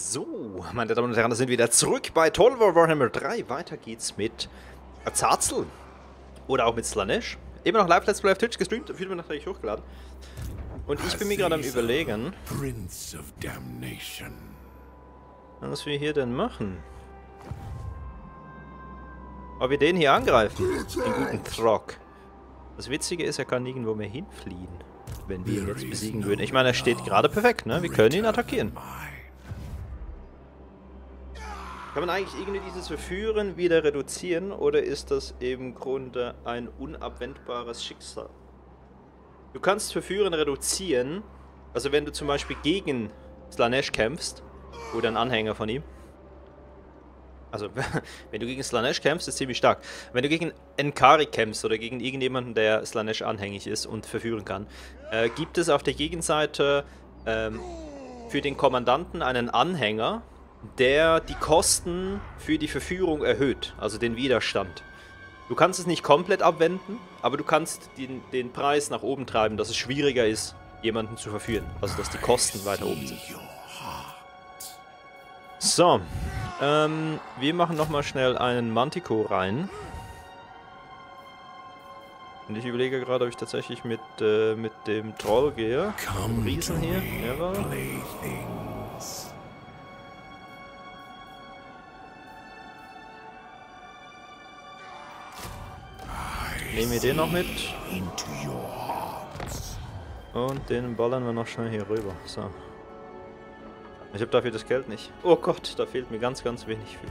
So, meine Damen und Herren, da sind wir wieder zurück bei Total War Warhammer 3. Weiter geht's mit Zarzel. Oder auch mit Slanesh. Immer noch live Let's Play auf Twitch gestreamt, viel mir natürlich hochgeladen. Und ich bin mir gerade am überlegen, was wir hier denn machen. Ob wir den hier angreifen, den guten Throck. Das Witzige ist, er kann nirgendwo mehr hinfliehen, wenn wir ihn jetzt besiegen würden. Ich meine, er steht gerade perfekt, ne? Wir können ihn attackieren. Kann man eigentlich irgendwie dieses Verführen wieder reduzieren oder ist das im Grunde ein unabwendbares Schicksal? Du kannst Verführen reduzieren, also wenn du zum Beispiel gegen Slanesh kämpfst oder ein Anhänger von ihm. Also, wenn du gegen Slanesh kämpfst, ist ziemlich stark. Wenn du gegen Enkari kämpfst oder gegen irgendjemanden, der Slanesh anhängig ist und verführen kann, äh, gibt es auf der Gegenseite ähm, für den Kommandanten einen Anhänger, der die Kosten für die Verführung erhöht, also den Widerstand. Du kannst es nicht komplett abwenden, aber du kannst den, den Preis nach oben treiben, dass es schwieriger ist, jemanden zu verführen. Also dass die Kosten weiter oben sind. So, ähm, wir machen nochmal schnell einen Mantico rein. Und ich überlege gerade, ob ich tatsächlich mit, äh, mit dem Troll gehe. Riesen hier. Jawohl. Nehmen wir den noch mit. Und den ballern wir noch schnell hier rüber. So. Ich habe dafür das Geld nicht. Oh Gott, da fehlt mir ganz, ganz wenig für.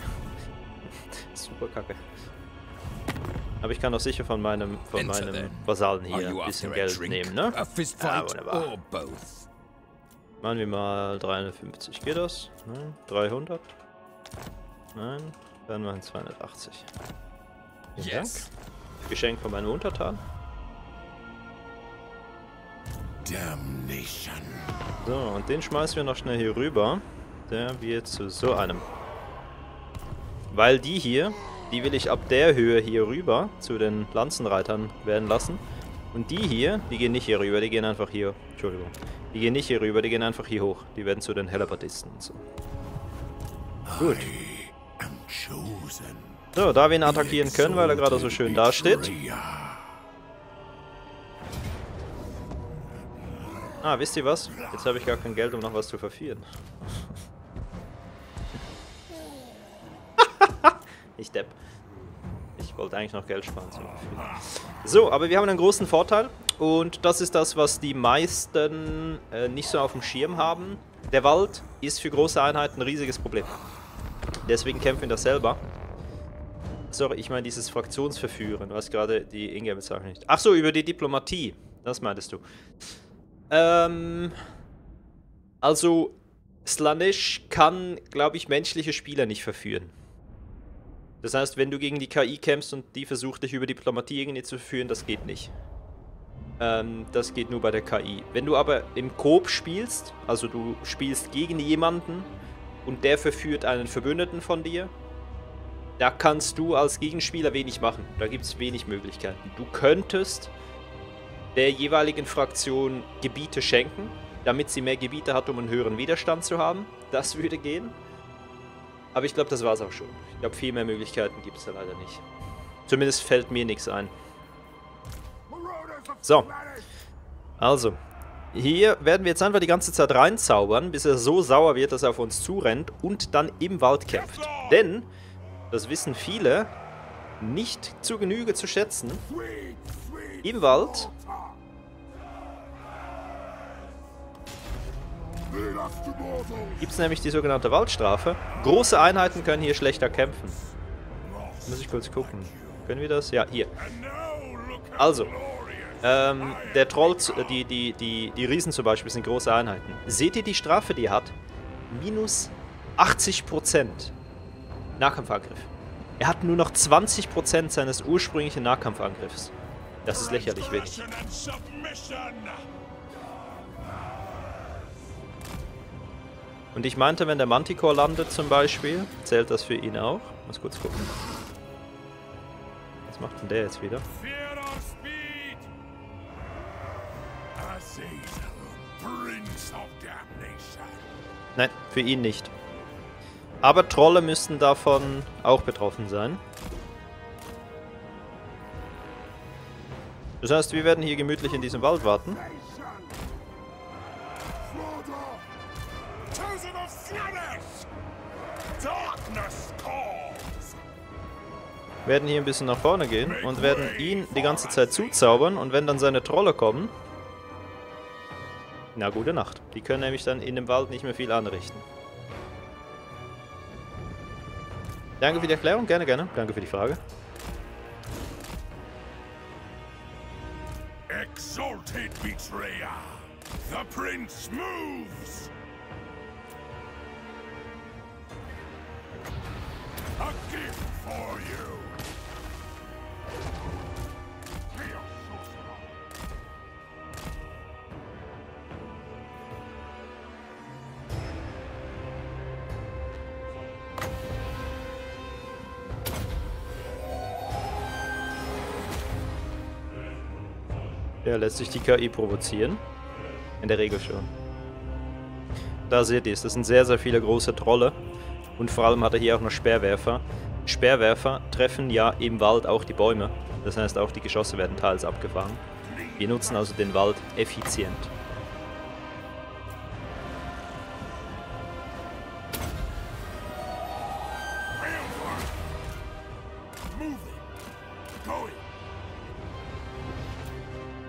Super kacke. Aber ich kann doch sicher von meinem, von meinem Vasallen hier ein bisschen Geld nehmen, ne? Ja, wunderbar. Machen wir mal 350. Geht das? Nein. 300? Nein. Dann machen wir 280. Vielen yes. Dank. Geschenk von meinem Untertan. Damnation. So, und den schmeißen wir noch schnell hier rüber. Der wird zu so einem. Weil die hier, die will ich ab der Höhe hier rüber zu den Lanzenreitern werden lassen. Und die hier, die gehen nicht hier rüber, die gehen einfach hier. Entschuldigung. Die gehen nicht hier rüber, die gehen einfach hier hoch. Die werden zu den Hellebatisten und so. Gut. So, da wir ihn attackieren können, weil er gerade so schön dasteht. Ah, wisst ihr was? Jetzt habe ich gar kein Geld, um noch was zu verführen. ich depp. Ich wollte eigentlich noch Geld sparen. So, aber wir haben einen großen Vorteil. Und das ist das, was die meisten äh, nicht so auf dem Schirm haben. Der Wald ist für große Einheiten ein riesiges Problem. Deswegen kämpfen wir das selber. Sorry, ich meine dieses Fraktionsverführen, was gerade die Inge bezeichnet. Ach so, über die Diplomatie. Das meintest du. Ähm, also, Slanish kann, glaube ich, menschliche Spieler nicht verführen. Das heißt, wenn du gegen die KI kämpfst und die versucht, dich über Diplomatie irgendwie zu verführen, das geht nicht. Ähm, das geht nur bei der KI. Wenn du aber im Coop spielst, also du spielst gegen jemanden und der verführt einen Verbündeten von dir, da kannst du als Gegenspieler wenig machen. Da gibt es wenig Möglichkeiten. Du könntest der jeweiligen Fraktion Gebiete schenken, damit sie mehr Gebiete hat, um einen höheren Widerstand zu haben. Das würde gehen. Aber ich glaube, das war es auch schon. Ich glaube, viel mehr Möglichkeiten gibt es da leider nicht. Zumindest fällt mir nichts ein. So. Also. Hier werden wir jetzt einfach die ganze Zeit reinzaubern, bis er so sauer wird, dass er auf uns zurennt und dann im Wald kämpft. Denn das wissen viele, nicht zu Genüge zu schätzen. Im Wald gibt es nämlich die sogenannte Waldstrafe. Große Einheiten können hier schlechter kämpfen. Muss ich kurz gucken. Können wir das? Ja, hier. Also, ähm, der Troll, die, die, die, die Riesen zum Beispiel sind große Einheiten. Seht ihr die Strafe, die er hat? Minus 80 Prozent. Nahkampfangriff. Er hat nur noch 20% seines ursprünglichen Nahkampfangriffs. Das ist lächerlich wenig. Und ich meinte, wenn der Manticore landet zum Beispiel, zählt das für ihn auch. Muss kurz gucken. Was macht denn der jetzt wieder? Nein, für ihn nicht. Aber Trolle müssten davon auch betroffen sein. Das heißt, wir werden hier gemütlich in diesem Wald warten. Werden hier ein bisschen nach vorne gehen und werden ihn die ganze Zeit zuzaubern und wenn dann seine Trolle kommen... Na, gute Nacht. Die können nämlich dann in dem Wald nicht mehr viel anrichten. Danke für die Erklärung, gerne, gerne. Danke für die Frage. Exalted Betrayer! The Prince moves! A gift for you! Ja, lässt sich die KI provozieren? In der Regel schon. Da seht ihr es, das sind sehr, sehr viele große Trolle. Und vor allem hat er hier auch noch Speerwerfer. Speerwerfer treffen ja im Wald auch die Bäume. Das heißt, auch die Geschosse werden teils abgefangen. Wir nutzen also den Wald effizient.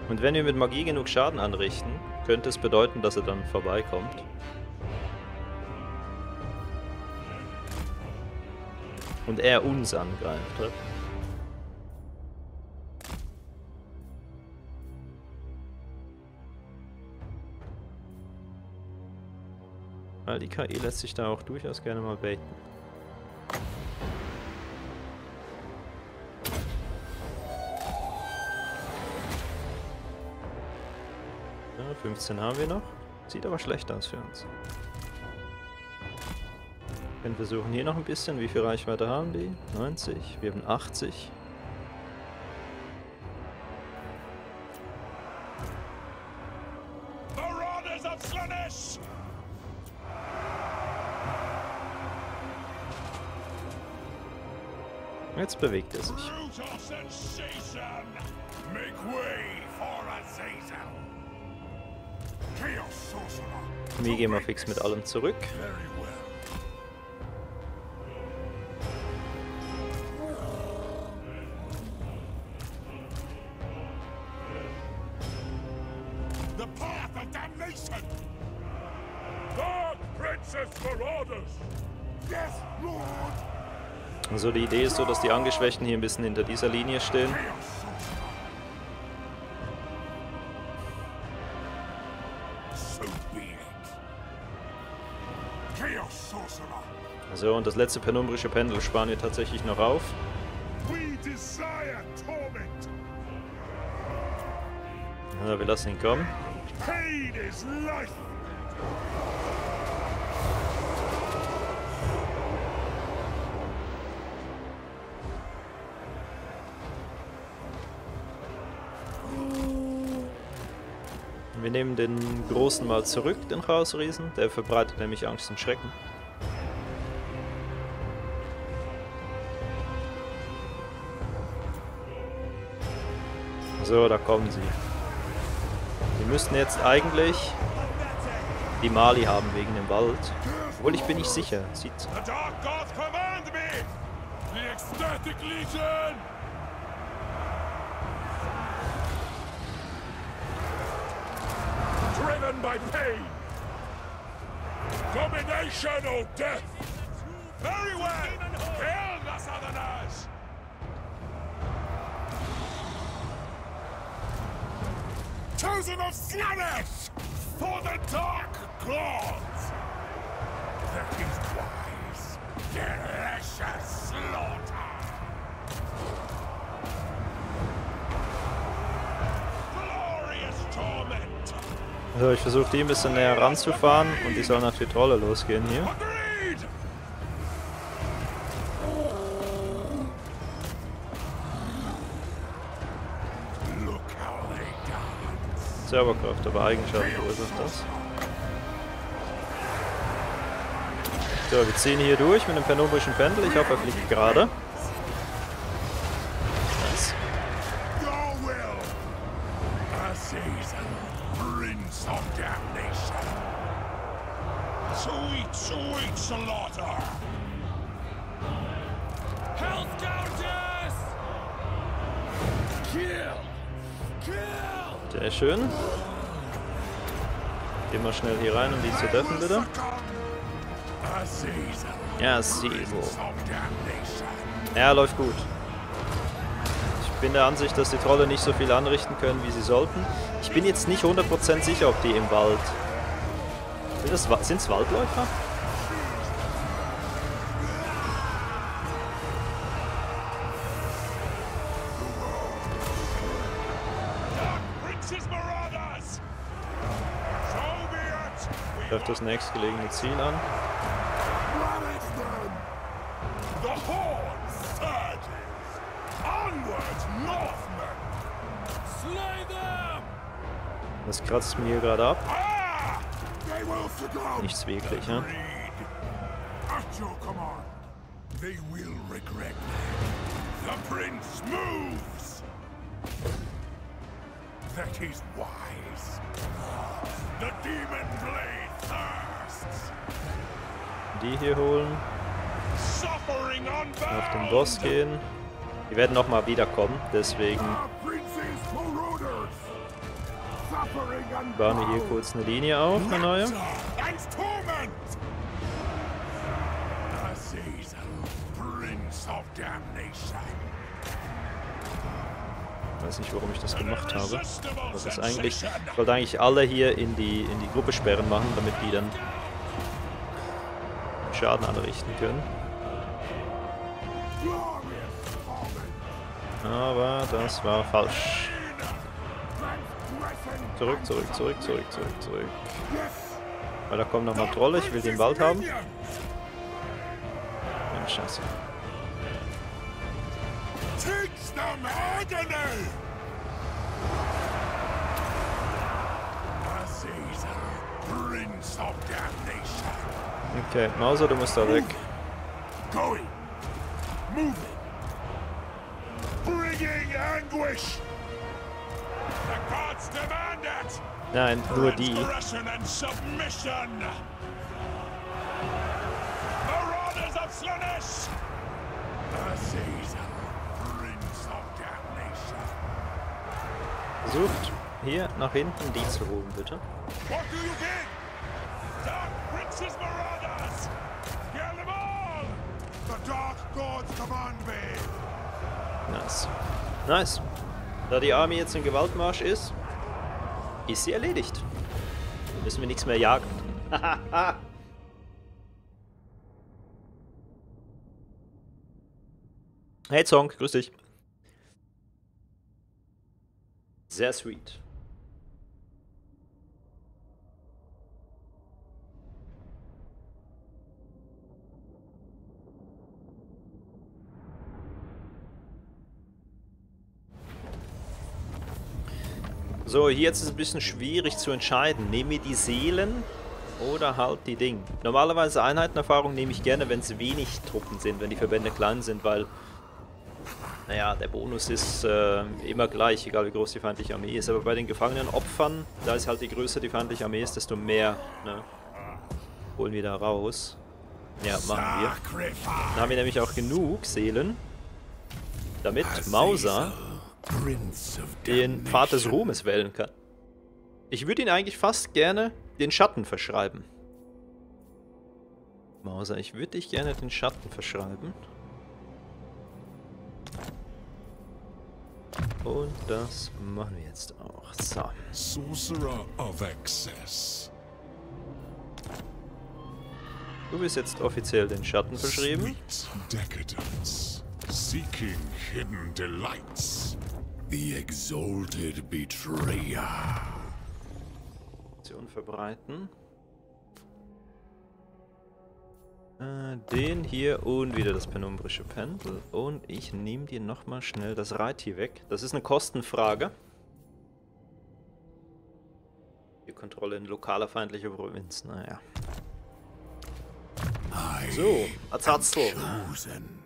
Und wenn wir mit Magie genug Schaden anrichten, könnte es bedeuten, dass er dann vorbeikommt. Und er uns angreift. Weil die KI lässt sich da auch durchaus gerne mal baiten. 15 haben wir noch. Sieht aber schlecht aus für uns. Wir versuchen hier noch ein bisschen. Wie viel Reichweite haben die? 90. Wir haben 80. Jetzt bewegt er sich. Wir gehen mal fix mit allem zurück. Also die Idee ist so, dass die Angeschwächten hier ein bisschen hinter dieser Linie stehen. Und das letzte penumbrische Pendel sparen wir tatsächlich noch auf. Ja, wir lassen ihn kommen. Wir nehmen den Großen mal zurück, den Chaosriesen. Der verbreitet nämlich Angst und Schrecken. So, da kommen sie. Wir müssten jetzt eigentlich die Mali haben wegen dem Wald. Obwohl ich bin nicht sicher. Sieht. Driven by pain. Domination or death. Very well. Kill chosen of Slanish for the Dark Gods! That is wise. Delicious slaughter! So, ich versuche die ein bisschen näher ranzufahren und die sollen auf die Trolle losgehen hier. Serverkraft, aber Eigenschaft verursacht das. So, wir ziehen hier durch mit dem penumbrischen Pendel. Ich hoffe, er fliegt gerade. Zu deffen, bitte. Ja, Damnation. Ja, läuft gut. Ich bin der Ansicht, dass die Trolle nicht so viel anrichten können, wie sie sollten. Ich bin jetzt nicht 100% sicher, ob die im Wald... Sind es Waldläufer? Das nächstgelegene Ziel an. Das kratzt mir gerade ab. Ah! Nichts wirklich, ja? That is wise. The demon blade! Die hier holen. Auf den Boss gehen. Die werden nochmal wiederkommen, deswegen bauen wir hier kurz eine Linie auf, eine neue. Weiß nicht, warum ich das gemacht habe. Das ist eigentlich, ich wollte eigentlich alle hier in die, in die Gruppe sperren machen, damit die dann Schaden anrichten können. Aber das war falsch. Zurück, zurück, zurück, zurück, zurück, zurück. Weil da kommen nochmal Trolle, ich will den Wald haben. Meine Scheiße. Teach them agony! Okay, Mauser, du musst da weg. Going. Moving. Bringing anguish. The gods demand it. Nein, nur die. Transgression and submission. Marauders of Slaanesh. Azazel, Prince of Damnation. Versucht hier nach hinten die zu holen, bitte. Nice. Nice. Da die Armee jetzt im Gewaltmarsch ist, ist sie erledigt. Dann müssen wir nichts mehr jagen. hey Zong, grüß dich. Sehr sweet. So, hier jetzt ist es ein bisschen schwierig zu entscheiden. Nehmen wir die Seelen oder halt die Ding. Normalerweise Einheitenerfahrung nehme ich gerne, wenn es wenig Truppen sind, wenn die Verbände klein sind, weil, naja, der Bonus ist äh, immer gleich, egal wie groß die feindliche Armee ist. Aber bei den gefangenen Opfern, da ist halt je größer die feindliche Armee ist, desto mehr, ne, holen wir da raus. Ja, machen wir. Dann haben wir nämlich auch genug Seelen, damit Mauser den Pfad des Ruhmes wählen kann. Ich würde ihn eigentlich fast gerne den Schatten verschreiben. Mauser, ich würde dich gerne den Schatten verschreiben. Und das machen wir jetzt auch. So. Sorcerer of Excess. Du bist jetzt offiziell den Schatten verschrieben. Sweet decadence. Seeking hidden delights. The exalted betrayer. Verbreiten. Äh, den hier und wieder das penumbrische Pendel. Und ich nehme dir nochmal schnell das Reittier weg. Das ist eine Kostenfrage. Die Kontrolle in lokaler feindlicher Provinz, naja. So. Chosen.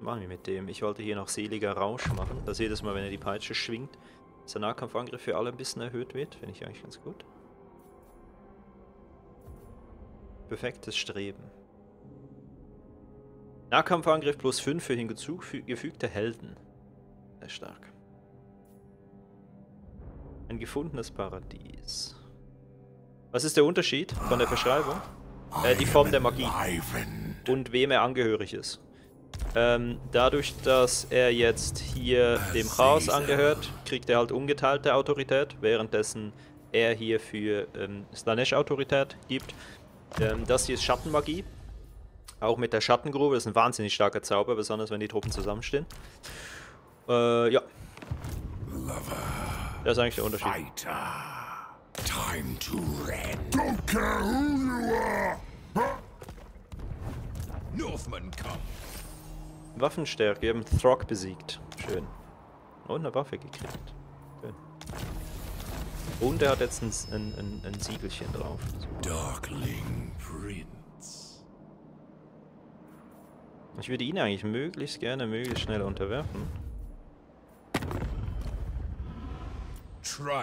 Machen wir mit dem. Ich wollte hier noch seliger Rausch machen. dass jedes Mal, wenn er die Peitsche schwingt, dass der Nahkampfangriff für alle ein bisschen erhöht wird. Finde ich eigentlich ganz gut. Perfektes Streben. Nahkampfangriff plus 5 für hinzugefügte Helden. Sehr stark. Ein gefundenes Paradies. Was ist der Unterschied von der Beschreibung? Äh, die Form der Magie. Und wem er angehörig ist. Ähm, dadurch, dass er jetzt hier dem Chaos angehört, kriegt er halt ungeteilte Autorität, währenddessen er hier für ähm, Slanesh Autorität gibt. Ähm, das hier ist Schattenmagie. Auch mit der Schattengrube, das ist ein wahnsinnig starker Zauber, besonders wenn die Truppen zusammenstehen. Äh, ja. Das ist eigentlich der Unterschied. Time to rend. Don't care who you are! Northmen come. Waffenstärke, wir haben Throg besiegt. Schön. Und eine Waffe gekriegt. Schön. Und er hat jetzt ein, ein, ein, ein Siegelchen drauf. Darkling Prince. Ich würde ihn eigentlich möglichst gerne, möglichst schnell unterwerfen. Try.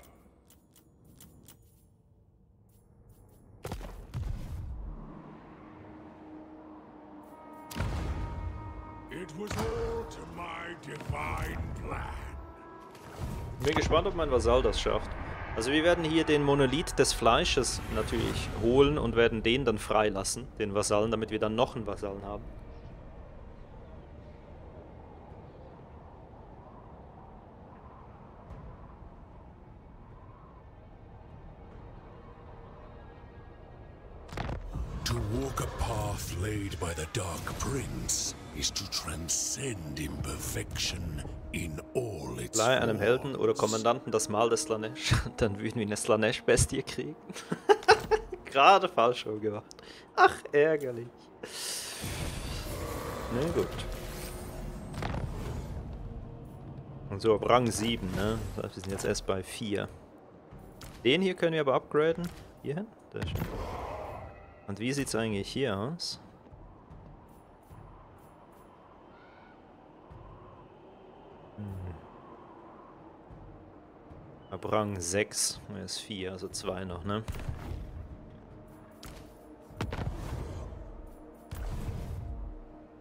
It was all to my divine plan. Bin gespannt, ob mein Vasall das schafft. Also wir werden hier den Monolith des Fleisches natürlich holen und werden den dann freilassen, den Vasallen, damit wir dann noch einen Vasallen haben. A path laid by the Dark Prince is to transcend imperfection in all its Leihe einem Helden oder. Kommandanten das Mal des Slanesh. Dann würden wir eine Slanesh-Bestie kriegen. Gerade falsch rum gemacht. Ach, ärgerlich. Na gut. Und so, ab Rang 7, ne? Das heißt, wir sind jetzt erst bei 4. Den hier können wir aber upgraden. Hierhin? Sehr schön. Und wie sieht's eigentlich hier aus? Ab Rang 6, er ist 4, also 2 noch, ne?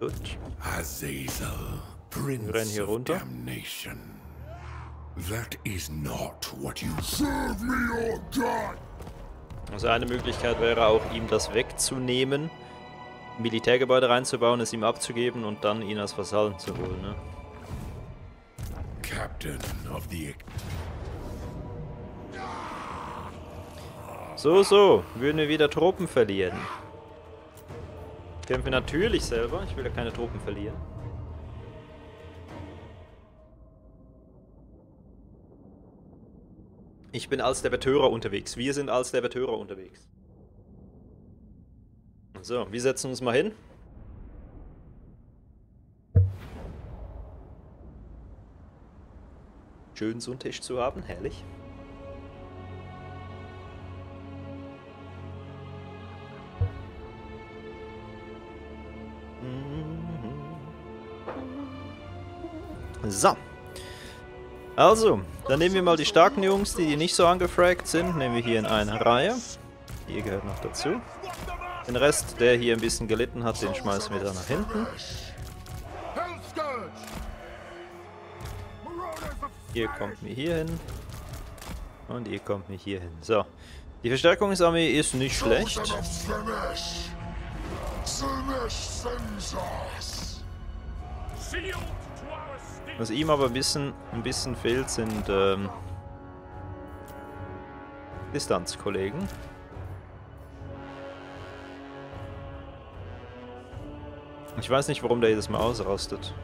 Gut. Azazel, Prince rennen hier of runter. Damnation. That is not what you Serve me or die! Also eine Möglichkeit wäre auch, ihm das wegzunehmen, Militärgebäude reinzubauen, es ihm abzugeben und dann ihn als Vasallen zu holen, ne? captain of the So, so, würden wir wieder Truppen verlieren. Kämpfen wir natürlich selber, ich will ja keine Truppen verlieren. Ich bin als der Betörer unterwegs. Wir sind als der Betörer unterwegs. So, wir setzen uns mal hin. Schön so einen Tisch zu haben, herrlich. So. Also, dann nehmen wir mal die starken Jungs, die, die nicht so angefragt sind, nehmen wir hier in eine Reihe. Hier gehört noch dazu. Den Rest, der hier ein bisschen gelitten hat, den schmeißen wir da nach hinten. Ihr kommt mir hier hin. Und ihr kommt mir hier hin. So. Die Verstärkungsarmee ist nicht schlecht. Chosen Was ihm aber ein bisschen, ein bisschen fehlt, sind ähm, Distanzkollegen. Ich weiß nicht, warum der jedes Mal ausrastet.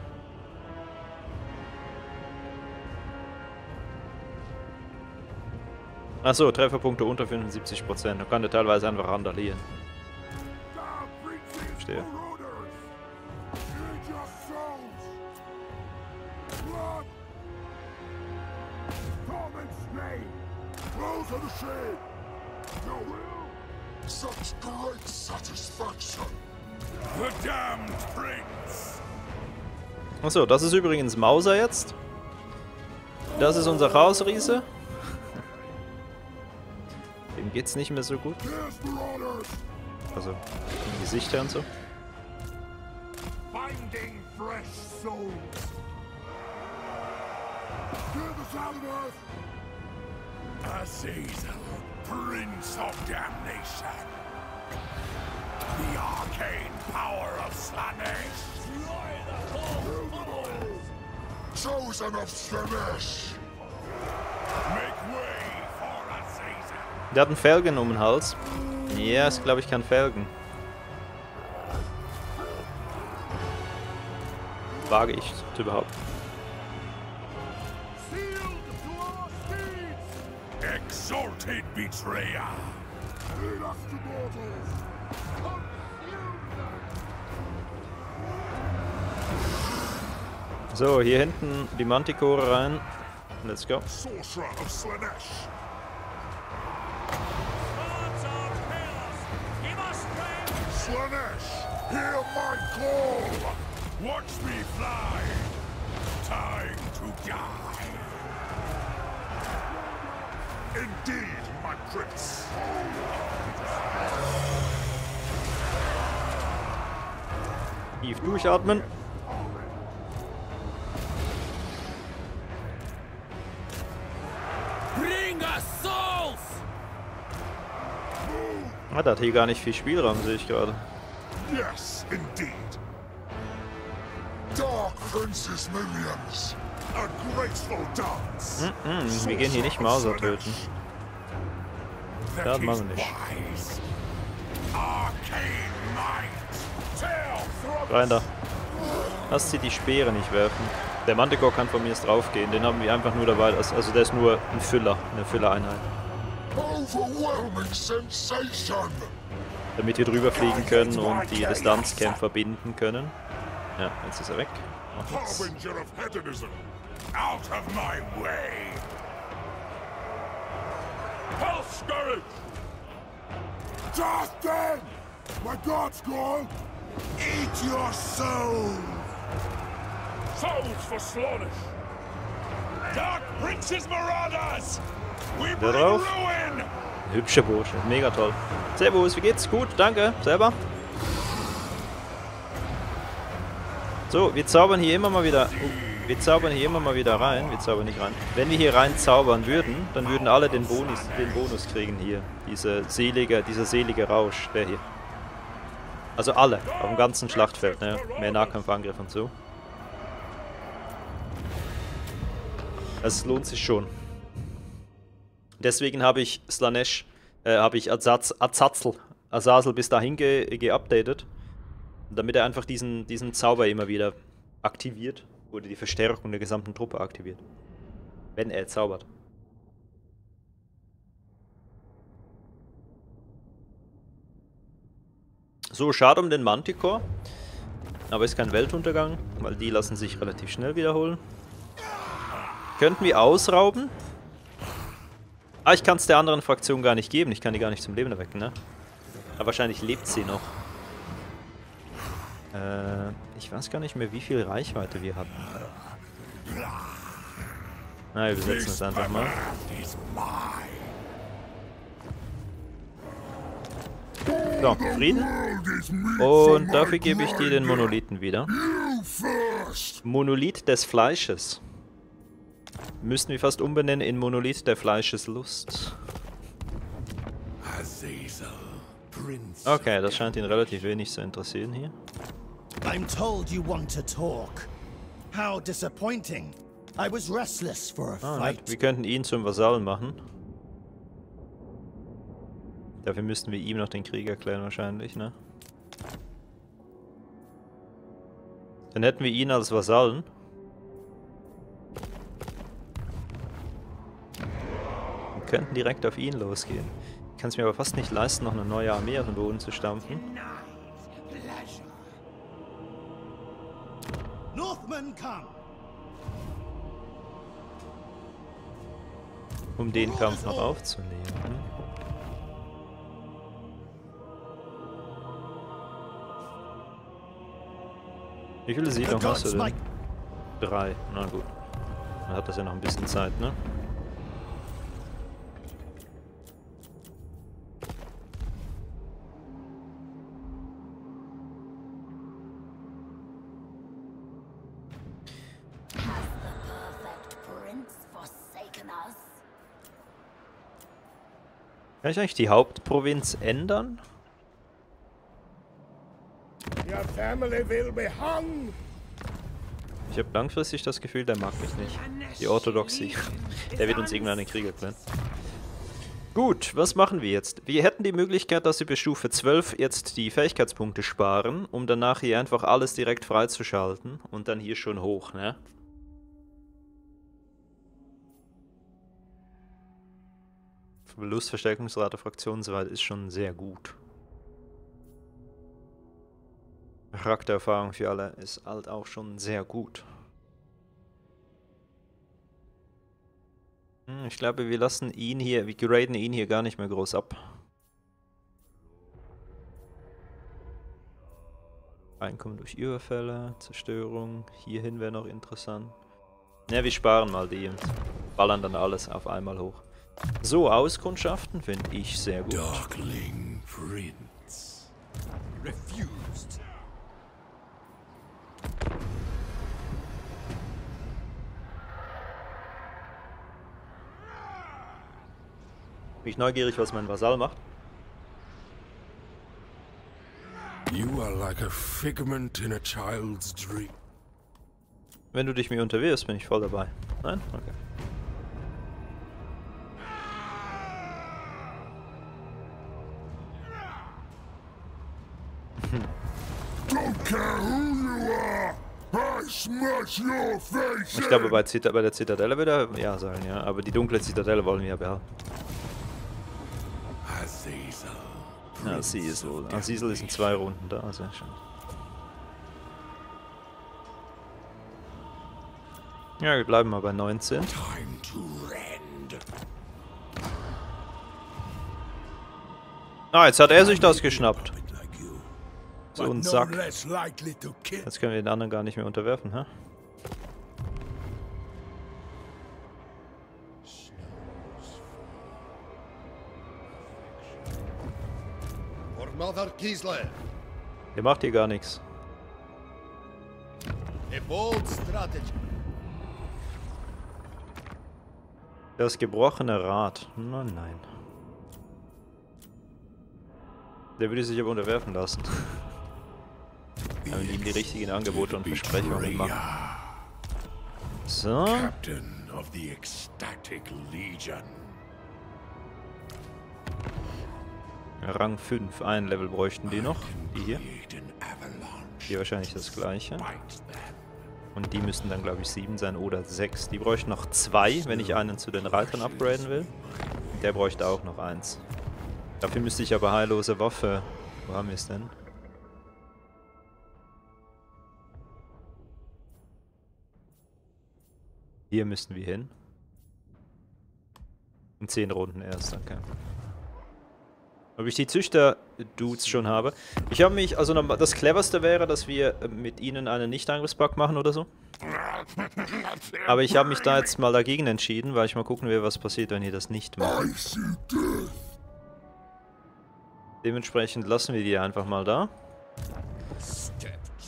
Achso, Trefferpunkte unter 75%. Da kann der teilweise einfach randalieren. Verstehe. Blows of the shade! No will! Such great satisfaction! The damned prince! Achso, das ist übrigens Mauser jetzt. Das ist unser Chaosriese. Dem geht's nicht mehr so gut. Also, im Gesicht her und so. Finding fresh souls! Hear the of earth! Azazel, Prince of Damnation! The arcane power of Slanesh! Chosen of Slanesh! Make way for Azazel! Der hat einen Felgen um den Hals. Ja, ist glaube ich kein Felgen. Wage ich zu behaupten. Exalted betrayer! Lead us to mortals! So, hier hinten die Manticore rein. Let's go. Sorcerer of Slanesh! Slanesh, hear my call! Watch me fly! Time to die! Indeed, my prince! Tief durchatmen. Bring us souls! Ah, hat hier gar nicht viel Spielraum, sehe ich gerade. Yes, indeed! Dark Princess Millions! Dance! Hm, wir gehen hier nicht Mauser töten. Das machen wir nicht. Rein da. Lass sie die Speere nicht werfen. Der Manticore kann von mir jetzt draufgehen. Den haben wir einfach nur dabei. Also der ist nur ein Füller, eine Füllereinheit. Damit wir drüber fliegen können und die Distanzkämpfer binden können. Ja, jetzt ist er weg. Mach Out of my way! Pulse Spirit! Justin! My God's call! Eat your soul! Souls for Slaughter! Dark Prince's Marauders! We bring ruin! Hübscher Bursche, mega toll. Servus, wie geht's? Gut, danke. Selber. So, wir zaubern hier immer mal wieder. uh, Wir zaubern hier immer mal wieder rein. Wir zaubern nicht rein. Wenn wir hier rein zaubern würden, dann würden alle den Bonus, den Bonus kriegen hier. Diese selige, dieser selige Rausch, der hier. Also alle, auf dem ganzen Schlachtfeld, ne? Mehr Nahkampfangriff und so. Es lohnt sich schon. Deswegen habe ich Slanesh, äh, habe ich Azaz, Azazel, Azazel bis dahin ge, geupdatet, damit er einfach diesen, diesen Zauber immer wieder aktiviert oder die Verstärkung der gesamten Truppe aktiviert. Wenn er zaubert. So, schade um den Manticore. Aber ist kein Weltuntergang, weil die lassen sich relativ schnell wiederholen. Könnten wir ausrauben? Ah, ich kann es der anderen Fraktion gar nicht geben. Ich kann die gar nicht zum Leben erwecken, ne? Aber wahrscheinlich lebt sie noch. Äh, ich weiß gar nicht mehr, wie viel Reichweite wir hatten. Na, wir besetzen es einfach mal. So, Frieden. Und dafür gebe ich dir den. Monolithen wieder. Monolith des Fleisches. Müssten wir fast umbenennen in Monolith der Fleischeslust. Okay, das scheint ihn relativ wenig zu interessieren hier. I'm told you want to talk. How disappointing. I was restless for a Ah, nett. Wir fight. könnten ihn zum Vasallen machen. Dafür müssten wir ihm noch den Krieg erklären wahrscheinlich, ne? Dann hätten wir ihn als Vasallen. Und könnten direkt auf ihn losgehen. Ich kann es mir aber fast nicht leisten, noch eine neue Armee auf den Boden zu stampfen. zusammen kann. Um den Kampf noch aufzunehmen. Ne? Wie viele Siedlung hast du denn? Drei. Na gut. Dann hat das ja noch ein bisschen Zeit, ne? Kann ich eigentlich die Hauptprovinz ändern? Ich habe langfristig das Gefühl, der mag mich nicht. Die Orthodoxie. Der wird uns irgendwann in den Krieg erklären. Gut, was machen wir jetzt? Wir hätten die Möglichkeit, dass wir bis Stufe 12 jetzt die Fähigkeitspunkte sparen, um danach hier einfach alles direkt freizuschalten und dann hier schon hoch, ne? Verlustverstärkungsrate Fraktionsrate ist schon sehr gut. Charaktererfahrung für alle ist halt auch schon sehr gut. Hm, Ich glaube, wir lassen ihn hier, wir graden ihn hier gar nicht mehr groß ab. Einkommen durch Überfälle, Zerstörung, hierhin wäre noch interessant. Ja, wir sparen mal die und ballern dann alles auf einmal hoch. So, Auskundschaften finde ich sehr gut. Darkling Prince. Refused. Bin ich neugierig, was mein Vasall macht. You are like a figment in a child's dream. Wenn du dich mir unterwirfst, bin ich voll dabei. Nein? Okay. Ich glaube, bei, Zita bei der Zitadelle wird er ja sagen, ja. Aber die dunkle Zitadelle wollen wir ja behalten. Ja, Azizel. Azizel ist in zwei Runden da, sehr schön. Ja, wir bleiben mal bei 19. Time to rend. Ah, jetzt hat er sich das geschnappt. So ein Sack. Jetzt können wir den anderen gar nicht mehr unterwerfen, hä? Der macht hier gar nichts. Das gebrochene Rad. Nein, nein. Der würde sich aber unterwerfen lassen. Wir ihm die richtigen Angebote und Versprechungen machen. So. Captain of the Ecstatic Legion. Rang 5. Ein Level bräuchten die noch. Die hier. Hier wahrscheinlich das gleiche. Und die müssten dann, glaube ich, 7 sein oder 6. Die bräuchten noch 2, wenn ich einen zu den Reitern upgraden will. Der bräuchte auch noch eins. Dafür müsste ich aber heillose Waffe. Wo haben wir es denn? Hier müssten wir hin. In 10 Runden erst, okay. Ob ich die Züchter-Dudes schon habe? Ich habe mich, also das cleverste wäre, dass wir äh, mit ihnen einen Nicht-Angriffspakt machen oder so. Aber ich habe mich da jetzt mal dagegen entschieden, weil ich mal gucken will, was passiert, wenn ihr das nicht macht. Dementsprechend lassen wir die einfach mal da.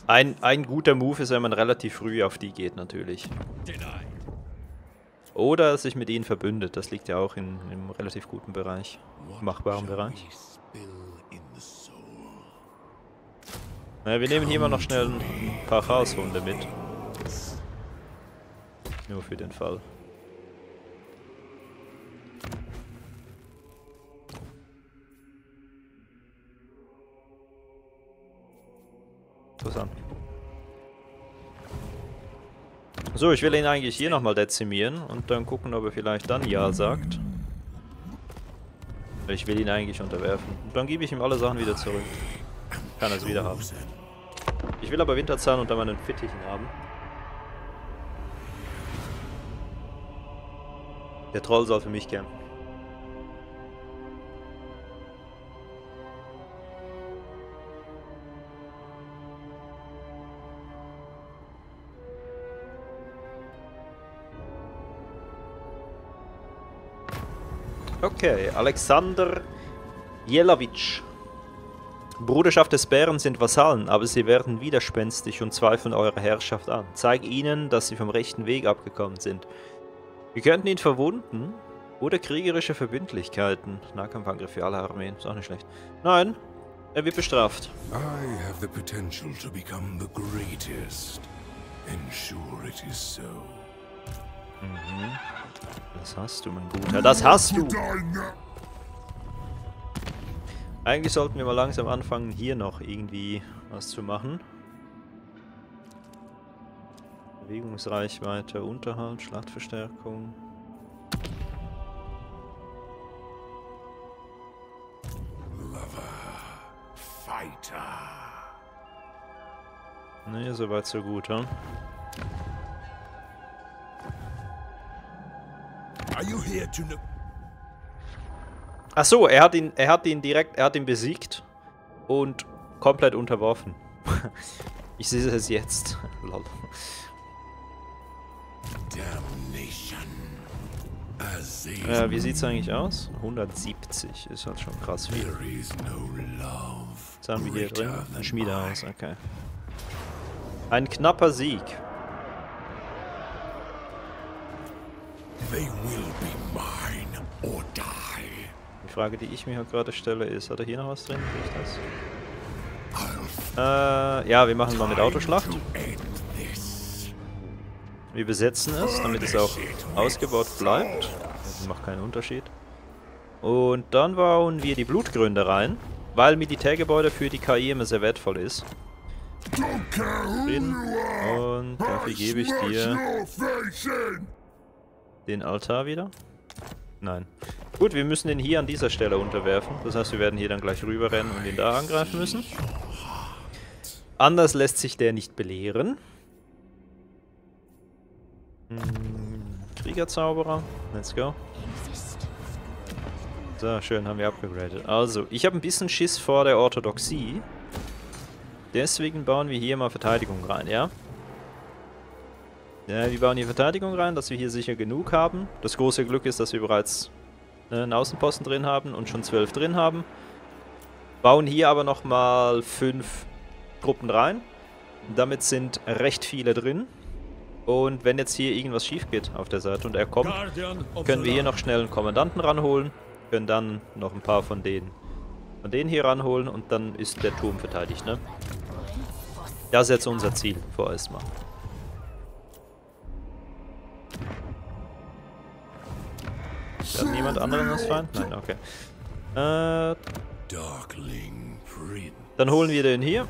Ein, ein guter Move ist, wenn man relativ früh auf die geht, natürlich. Oder sich mit ihnen verbündet. Das liegt ja auch in, im relativ guten Bereich. Machbaren Bereich. Naja, wir nehmen hier mal noch schnell ein paar Chaoshunde mit. Nur für den Fall. So, ich will ihn eigentlich hier nochmal dezimieren und dann gucken, ob er vielleicht dann Ja sagt. Ich will ihn eigentlich unterwerfen. Und dann gebe ich ihm alle Sachen wieder zurück. Kann er es wieder haben. Ich will aber Winterzahn unter meinen Fittichen haben. Der Troll soll für mich kämpfen. Okay, Alexander Jelawitsch. Bruderschaft des Bären sind Vasallen, aber sie werden widerspenstig und zweifeln eure Herrschaft an. Zeig ihnen, dass sie vom rechten Weg abgekommen sind. Wir könnten ihn verwunden oder kriegerische Verbündlichkeiten. Nahkampfangriff für alle Armeen, ist auch nicht schlecht. Nein, er wird bestraft. I have the potential to become the greatest. Ensure it is so. Das hast du, mein Guter. Das hast du! Eigentlich sollten wir mal langsam anfangen, hier noch irgendwie was zu machen. Bewegungsreichweite, Unterhalt, Schlachtverstärkung. Fighter. Ne, soweit so gut, hm? Ach so, er hat ihn, er hat ihn direkt, er hat ihn besiegt und komplett unterworfen. ich sehe es jetzt. Lol. Äh, wie sieht's eigentlich aus? 170 ist halt schon krass viel. Was haben wir hier drin? Ein Schmiedehaus, okay. Ein knapper Sieg. Die. Die Frage, die ich mir gerade stelle, ist, hat er hier noch was drin? Ich das? Äh, ja, wir machen mal mit Autoschlacht. Wir besetzen es, damit es auch ausgebaut bleibt. Das macht keinen Unterschied. Und dann bauen wir die Blutgründe rein, weil Militärgebäude für die KI immer sehr wertvoll ist. Und dafür gebe ich dir den Altar wieder. Nein. Gut, wir müssen den hier an dieser Stelle unterwerfen. Das heißt, wir werden hier dann gleich rüberrennen und ihn da angreifen müssen. Anders lässt sich der nicht belehren. Hm, Kriegerzauberer. Let's go. So, schön, haben wir abgegradet. Also, ich habe ein bisschen Schiss vor der Orthodoxie. Deswegen bauen wir hier mal Verteidigung rein, ja? Ja, wir bauen hier Verteidigung rein, dass wir hier sicher genug haben. Das große Glück ist, dass wir bereits äh, einen Außenposten drin haben und schon zwölf drin haben. Bauen hier aber nochmal fünf Gruppen rein. Damit sind recht viele drin. Und wenn jetzt hier irgendwas schief geht auf der Seite und er kommt, können wir hier noch schnell einen Kommandanten ranholen. Können dann noch ein paar von denen, von denen hier ranholen und dann ist der Turm verteidigt, ne? Das ist jetzt unser Ziel vorerst mal. Hat niemand anderen als Feind? Nein, okay. Äh, dann holen wir den hier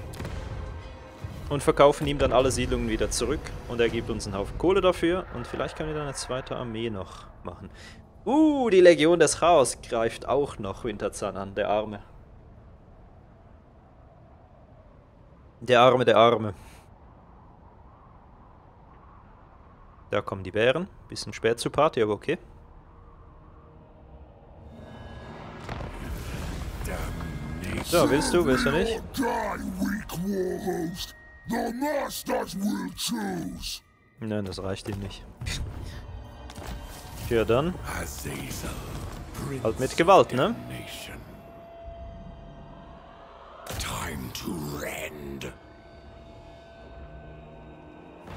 und verkaufen ihm dann alle Siedlungen wieder zurück und er gibt uns einen Haufen Kohle dafür und vielleicht können wir dann eine zweite Armee noch machen. Uh, die Legion des Chaos greift auch noch Winterzahn an, der Arme. Der Arme, der Arme. Da kommen die Bären. Bisschen spät zur Party, aber okay. So, willst du, willst du nicht? Nein, das reicht ihm nicht. Ja, dann halt mit Gewalt, ne?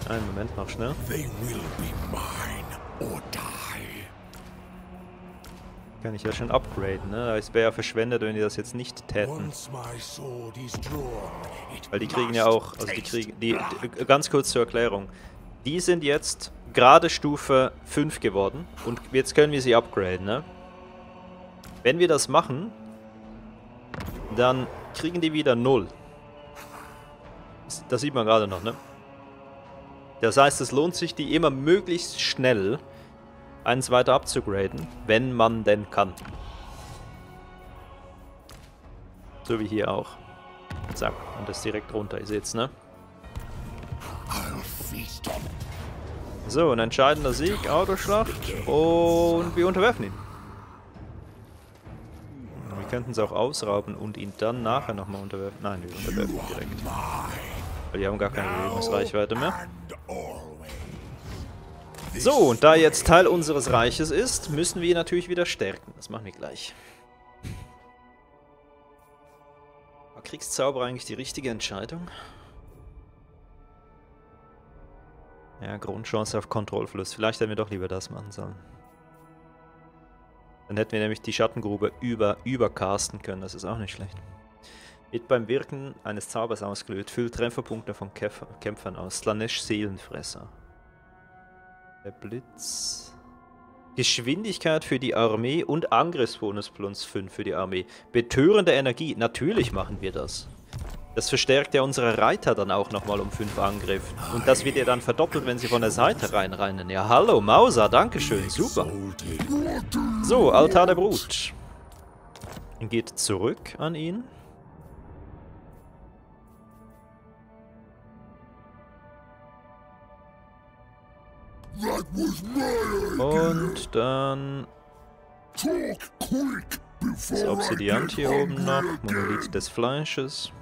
Einen Moment noch schnell. They will be mine or die. Kann ich ja schon upgraden, ne? Es wäre ja verschwendet, wenn die das jetzt nicht täten. Weil die kriegen ja auch, also die kriegen, die, die, ganz kurz zur Erklärung. Die sind jetzt gerade Stufe 5 geworden und jetzt können wir sie upgraden, ne? Wenn wir das machen, dann kriegen die wieder 0. Das, das sieht man gerade noch, ne? Das heißt, es lohnt sich, die immer möglichst schnell eins weiter abzugraden, wenn man denn kann. So wie hier auch. Zack, und das direkt runter, ihr seht's, ne? So, ein entscheidender Sieg, Autoschlacht und wir unterwerfen ihn. Wir könnten es auch ausrauben und ihn dann nachher nochmal unterwerfen. Nein, wir unterwerfen ihn direkt. Weil die haben gar keine Bewegungsreichweite mehr. So, und da jetzt Teil unseres Reiches ist, müssen wir ihn natürlich wieder stärken. Das machen wir gleich. War Kriegszauber eigentlich die richtige Entscheidung? Ja, Grundchance auf Kontrollfluss. Vielleicht hätten wir doch lieber das machen sollen. Dann hätten wir nämlich die Schattengrube über, übercasten können. Das ist auch nicht schlecht. Wird beim Wirken eines Zaubers ausgelöst. Füllt Trefferpunkte von Käfer, Kämpfern aus. Slanesh Seelenfresser. Der Blitz. Geschwindigkeit für die Armee und Angriffsbonus plus 5 für die Armee. Betörende Energie. Natürlich machen wir das. Das verstärkt ja unsere Reiter dann auch nochmal um 5 Angriff. Und das wird ja dann verdoppelt, wenn sie von der Seite reinrennen. Ja, hallo, Mauser, dankeschön, super. So, Altar der Brut. Geht zurück an ihn. Und dann das Obsidiant hier oben noch, Monolith des Fleisches.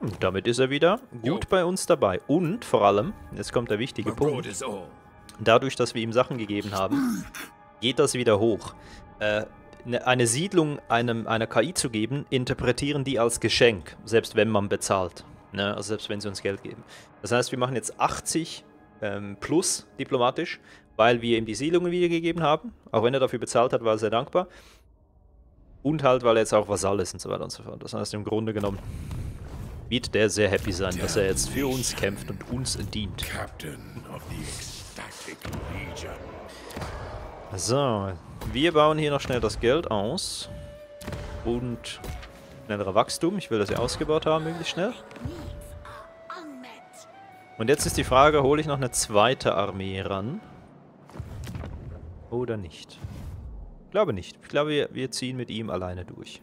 Und damit ist er wieder gut bei uns dabei. Und vor allem, jetzt kommt der wichtige Punkt, dadurch, dass wir ihm Sachen gegeben haben, geht das wieder hoch. Äh, ne, eine Siedlung einem, einer KI zu geben, interpretieren die als Geschenk, selbst wenn man bezahlt. Ne? Also selbst wenn sie uns Geld geben. Das heißt, wir machen jetzt 80 ähm, plus diplomatisch, weil wir ihm die Siedlungen wiedergegeben haben. Auch wenn er dafür bezahlt hat, war er sehr dankbar. Und halt, weil er jetzt auch Vasall ist und so weiter und so fort. Das heißt, im Grunde genommen wird der sehr happy sein, dass er jetzt für uns kämpft und uns dient. So, wir bauen hier noch schnell das Geld aus. Und schnellerer Wachstum. Ich will das ja ausgebaut haben, möglichst schnell. Und jetzt ist die Frage, hole ich noch eine zweite Armee ran? Oder nicht? Ich glaube nicht. Ich glaube, wir, wir ziehen mit ihm alleine durch.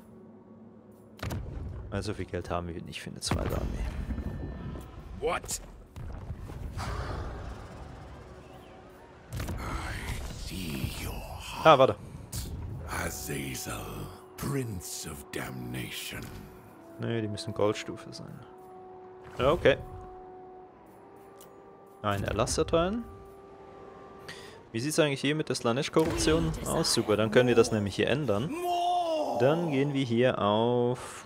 Weil so viel Geld haben wir nicht für eine zweite Armee. What? Ah, warte. Azazel, Prince of Damnation. Nee, die müssen Goldstufe sein. Ja, okay. Ein Erlass erteilen. Wie sieht es eigentlich hier mit der Slanesh-Korruption aus? Super, dann können wir das nämlich hier ändern. Dann gehen wir hier auf...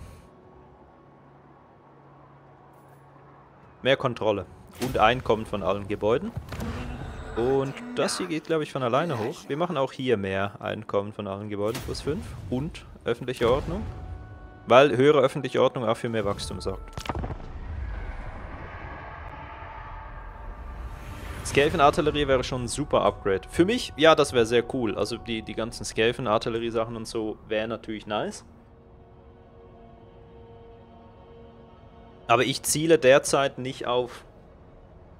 Mehr Kontrolle und Einkommen von allen Gebäuden. Und das hier geht, glaube ich, von alleine hoch. Wir machen auch hier mehr Einkommen von allen Gebäuden, plus 5. Und öffentliche Ordnung. Weil höhere öffentliche Ordnung auch für mehr Wachstum sorgt. Skaven-Artillerie wäre schon ein super Upgrade. Für mich, ja, das wäre sehr cool. Also die, die ganzen Skaven-Artillerie-Sachen und so wären natürlich nice. Aber ich ziele derzeit nicht auf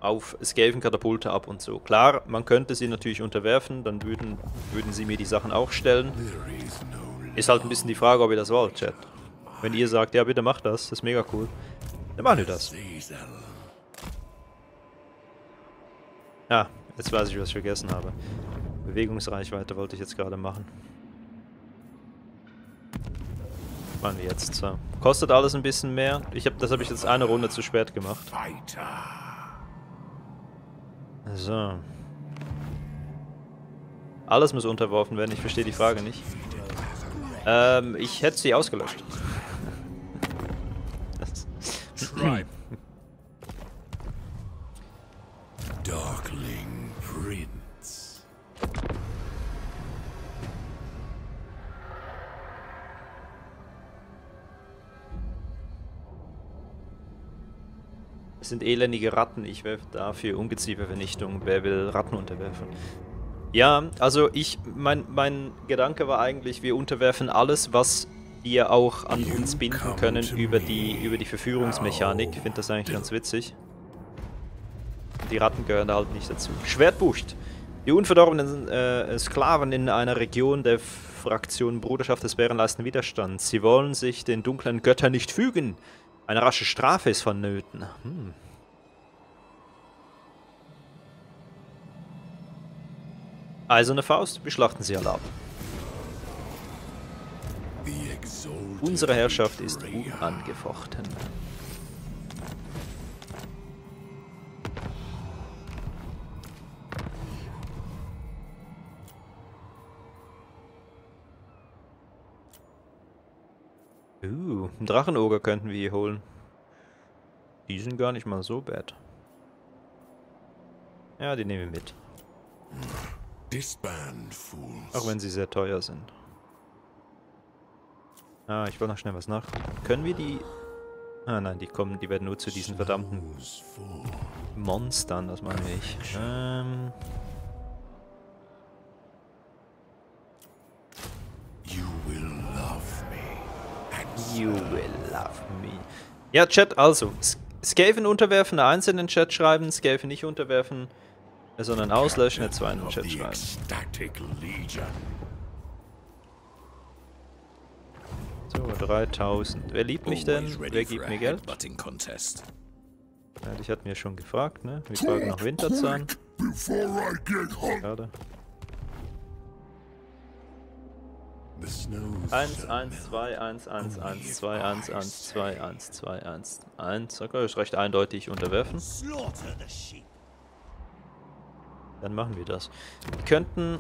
auf Skaven-Katapulte ab und so. Klar, man könnte sie natürlich unterwerfen, dann würden, würden sie mir die Sachen auch stellen. Ist halt ein bisschen die Frage, ob ihr das wollt, Chat. Wenn ihr sagt, ja bitte macht das, das ist mega cool, dann machen wir das. Ja, jetzt weiß ich, was ich vergessen habe. Bewegungsreichweite wollte ich jetzt gerade machen. Machen wir jetzt. So. Kostet alles ein bisschen mehr. Ich hab, das habe ich jetzt eine Runde zu spät gemacht. Weiter. So. Alles muss unterworfen werden, ich verstehe die Frage nicht. Ähm, ich hätte sie ausgelöscht. Darkling Es sind elendige Ratten. Ich werfe dafür Ungeziefervernichtung. Wer will Ratten unterwerfen? Ja, also ich, mein, mein Gedanke war eigentlich, wir unterwerfen alles, was wir auch an uns binden können über die, über die Verführungsmechanik. Ich finde das eigentlich ganz witzig. Die Ratten gehören da halt nicht dazu. Schwertbucht. Die unverdorbenen äh, Sklaven in einer Region der Fraktion Bruderschaft des Bären leisten Widerstand. Sie wollen sich den dunklen Göttern nicht fügen. Eine rasche Strafe ist vonnöten. Hm. Eiserne Faust, wir schlachten Sie erlaubt. Unsere Herrschaft ist unangefochten. Uh, einen Drachenoger könnten wir hier holen. Die sind gar nicht mal so bad. Ja, die nehmen wir mit. Auch wenn sie sehr teuer sind. Ah, ich wollte noch schnell was nach. Können wir die... Ah nein, die kommen, die werden nur zu diesen verdammten? Monstern, das meine ich. Ähm, you will love me. Ja, Chat, also. Skaven unterwerfen, eine Eins in den Chat schreiben, Skaven nicht unterwerfen, sondern auslöschen, eine 2 in den Chat schreiben. So, 3000. Wer liebt mich denn? Wer gibt mir Geld? Ja, dich hat mir schon gefragt, ne? Wir fragen nach Winterzahn. Before 1, shall 1, 2, 1, 1, 1, 2, 1, 1, 2, 1, 2, 1, 1. Okay, ist recht eindeutig unterwerfen. Dann machen wir das. Wir könnten,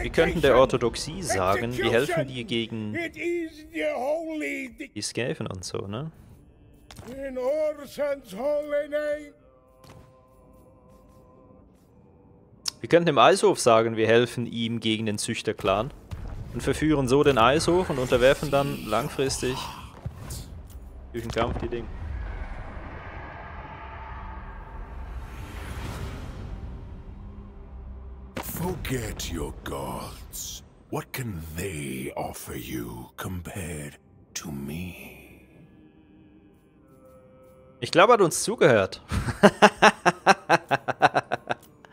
wir könnten der Orthodoxie sagen, wir helfen dir gegen die Skaven und so, ne? in Orson's holy name. Wir könnten dem Eishof sagen, wir helfen ihm gegen den Züchterclan und verführen so den Eishof und unterwerfen dann langfristig durch den Kampf die Dinge. Forget your gods. What can they offer you compared to me? Ich glaube, er hat uns zugehört.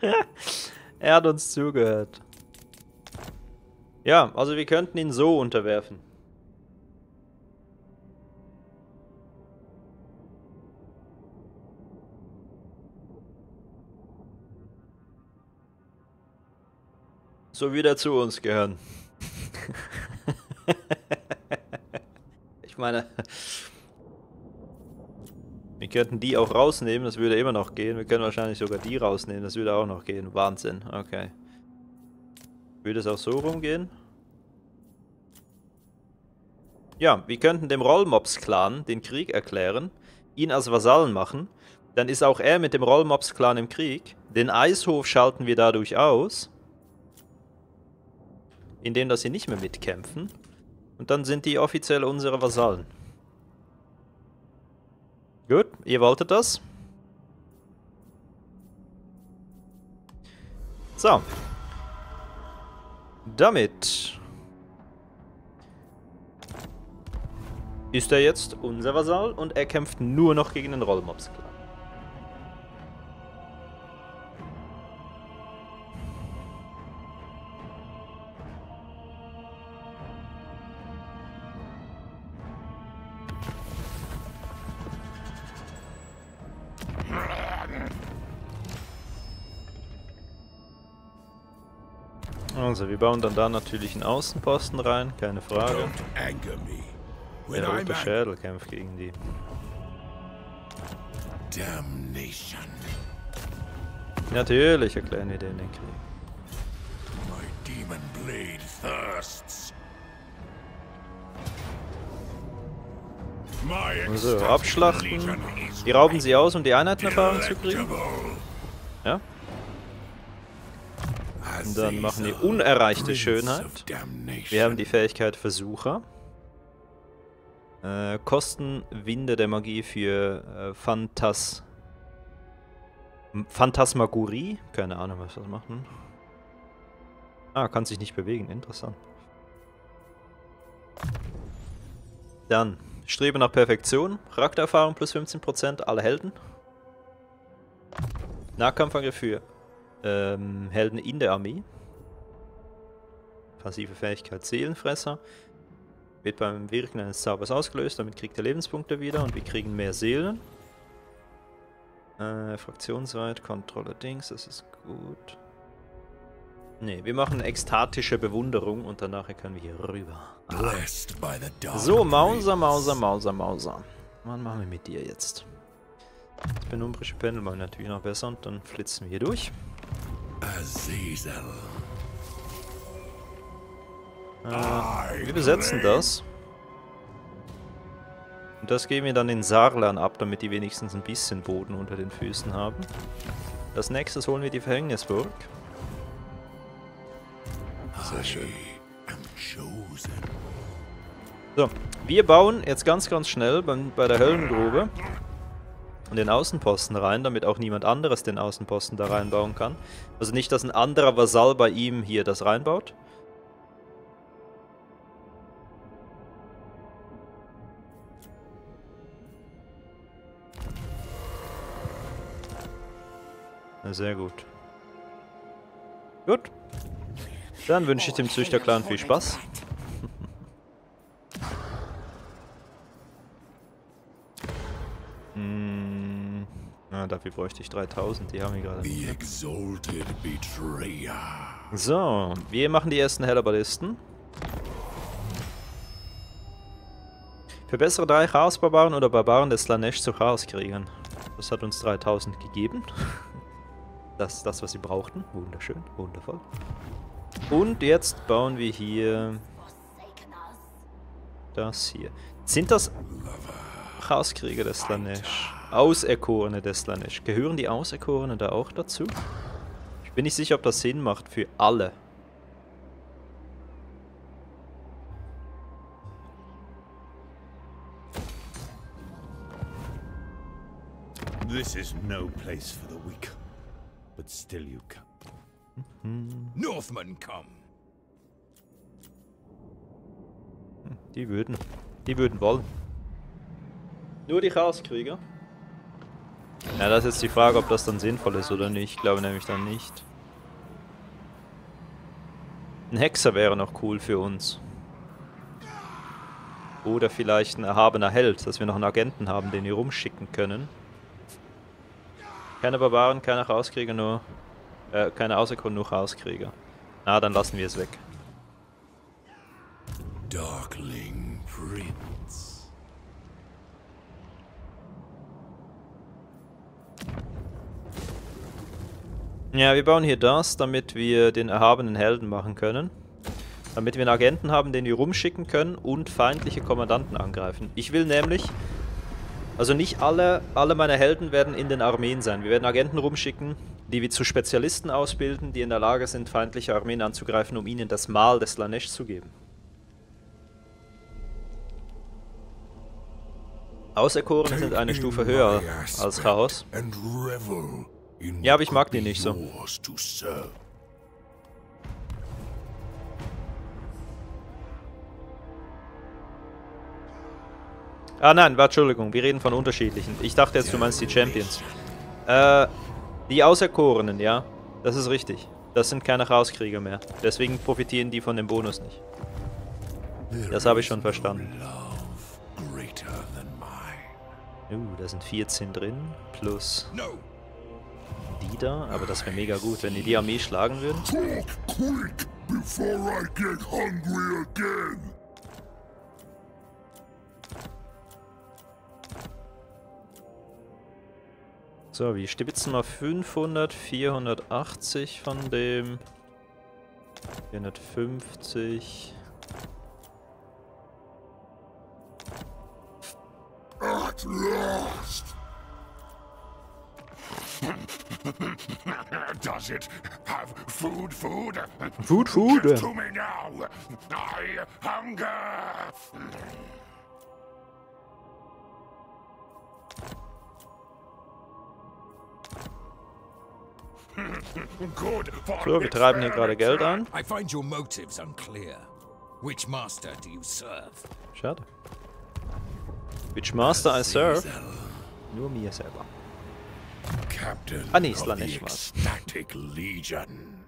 er hat uns zugehört. Ja, also wir könnten ihn so unterwerfen. So wie er zu uns gehören. ich meine, wir könnten die auch rausnehmen, das würde immer noch gehen. Wir können wahrscheinlich sogar die rausnehmen, das würde auch noch gehen. Wahnsinn, okay. Würde es auch so rumgehen? Ja, wir könnten dem Rollmops-Clan den Krieg erklären, ihn als Vasallen machen. Dann ist auch er mit dem Rollmops-Clan im Krieg. Den Eishof schalten wir dadurch aus. Indem, dass sie nicht mehr mitkämpfen. Und dann sind die offiziell unsere Vasallen. Gut, ihr wolltet das. So. Damit ist er jetzt unser Vasall und er kämpft nur noch gegen den Rollmops. Also, wir bauen dann da natürlich einen Außenposten rein, keine Frage. Der rote Schädel kämpft gegen die. damnation. Natürlich erklären wir denen den Krieg. My demon blade thirsts. My Also, abschlachten. Wir rauben sie aus, um die Einheitenerfahrung zu kriegen. Ja. Und dann machen wir unerreichte Schönheit. Wir haben die Fähigkeit Versucher. Äh, Kosten Winde der Magie für äh, Phantas Phantasmagorie. Keine Ahnung, was das machen. Ah, kann sich nicht bewegen. Interessant. Dann Strebe nach Perfektion. Charaktererfahrung plus 15%. Alle Helden. Nahkampfangriff für ähm, Helden in der Armee. Passive Fähigkeit Seelenfresser. Wird beim Wirken eines Zaubers ausgelöst, damit kriegt er Lebenspunkte wieder und wir kriegen mehr Seelen. Äh, Fraktionsweit, Kontrolle Dings, das ist gut. Nee, wir machen ekstatische Bewunderung und danach können wir hier rüber. So, Mauser. Mauser, Mauser, Mauser. Was machen wir mit dir jetzt? Das penumbrische Pendel machen wir natürlich noch besser und dann flitzen wir hier durch. Azazel. Wir besetzen das. Und das geben wir dann den Sarlern ab, damit die wenigstens ein bisschen Boden unter den Füßen haben. Als nächstes holen wir die Verhängnisburg. Sehr schön. So, wir bauen jetzt ganz, ganz schnell beim, bei der Höllengrube den Außenposten rein, damit auch niemand anderes den Außenposten da reinbauen kann. Also nicht, dass ein anderer Vasall bei ihm hier das reinbaut. Sehr gut. Gut. Dann wünsche ich dem Züchterclan viel Spaß. Hm, na, dafür bräuchte ich 3000, die haben wir gerade. The exalted betrayer. So, wir machen die ersten Hellerballisten. Verbessere drei Chaos-Barbaren oder Barbaren des Slanesh zu Chaoskriegern. Das hat uns 3000 gegeben. Das ist das, was sie brauchten. Wunderschön, wundervoll. Und jetzt bauen wir hier das hier. Sind das Chaoskrieger des Slanesh? Auserkorene des Slanesh. Gehören die Auserkorenen da auch dazu? Ich bin nicht sicher, ob das Sinn macht für alle. This is no place for the weak. But still you come. Northmen come. Die würden. Die würden wollen. Nur die Chaoskrieger? Ja, das ist jetzt die Frage, ob das dann sinnvoll ist oder nicht. Ich glaube nämlich dann nicht. Ein Hexer wäre noch cool für uns. Oder vielleicht ein erhabener Held, dass wir noch einen Agenten haben, den wir rumschicken können. Keine Barbaren, keine Chaoskrieger, nur... Äh, keine Außergrund, nur Chaoskrieger. Na, dann lassen wir es weg. Darkling Prince. Ja, wir bauen hier das, damit wir den erhabenen Helden machen können. Damit wir einen Agenten haben, den wir rumschicken können und feindliche Kommandanten angreifen. Ich will nämlich... Also nicht alle, alle meine Helden werden in den Armeen sein. Wir werden Agenten rumschicken, die wir zu Spezialisten ausbilden, die in der Lage sind, feindliche Armeen anzugreifen, um ihnen das Mal des Lanesh zu geben. Auserkorene sind eine Stufe höher als Chaos. And revel Ja, aber ich mag be nicht so. Ah nein, warte, Entschuldigung, wir reden von unterschiedlichen. Ich dachte jetzt, du meinst die Champions. Äh, die Auserkorenen, ja. Das ist richtig. Das sind keine Chaoskrieger mehr. Deswegen profitieren die von dem Bonus nicht. Das habe ich schon verstanden. Uh, da sind 14 drin. Plus No. Die da. Aber das wäre mega gut, wenn die die Armee schlagen würden. So, wir stibitzen mal 500, 480 von dem. 450. At last. Does it have food, food? Food, food. Give to me now. I hunger. So, wir treiben hier gerade Geld ein. I find your motives unclear. Which master do you serve? Schade. Which master I serve? Nur mir selber. Captain Ah, nee, of the. Ecstatic Legion.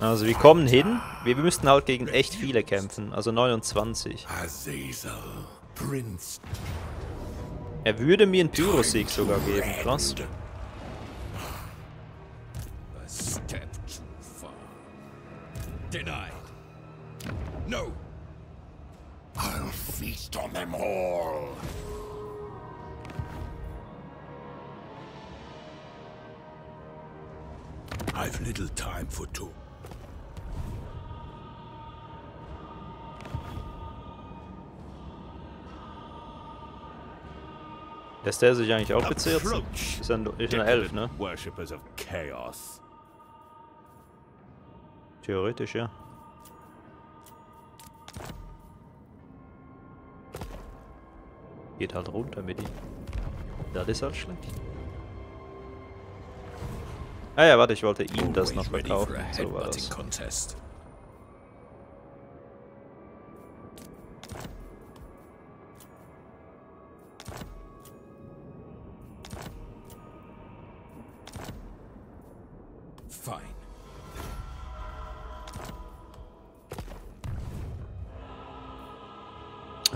Also wir kommen hin. Wir müssten halt gegen echt viele kämpfen. Also 29. Azazel, Prince. Er würde mir einen Pyrosieg sogar geben. Krass. Denied. No. I'll feast on them all. I've little time for two. Lässt der sich eigentlich auch? Approach, Ist ein, ist eine Elf, ne? Worshippers of chaos. Theoretisch, ja. Geht halt runter mit ihm. Das ist halt schlecht. Ah ja, warte, ich wollte ihm das noch verkaufen. So war das. Fine.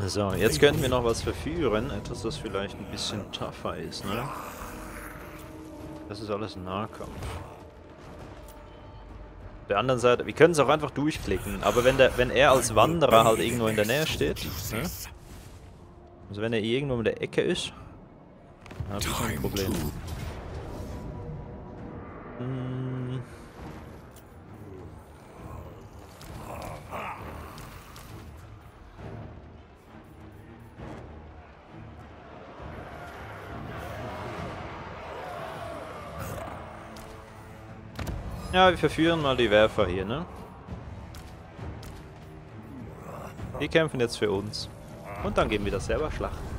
So, jetzt könnten wir noch was verführen. Etwas, das vielleicht ein bisschen tougher ist, ne? Das ist alles Nahkampf. Auf der anderen Seite, wir können es auch einfach durchklicken, aber wenn, der, wenn er als Wanderer halt irgendwo in der Nähe steht, ne? also wenn er irgendwo in der Ecke ist, dann habe ich ein Problem. Hm. Ja, wir verführen mal die Werfer hier, ne? Die kämpfen jetzt für uns. Und dann gehen wir das selber schlachten.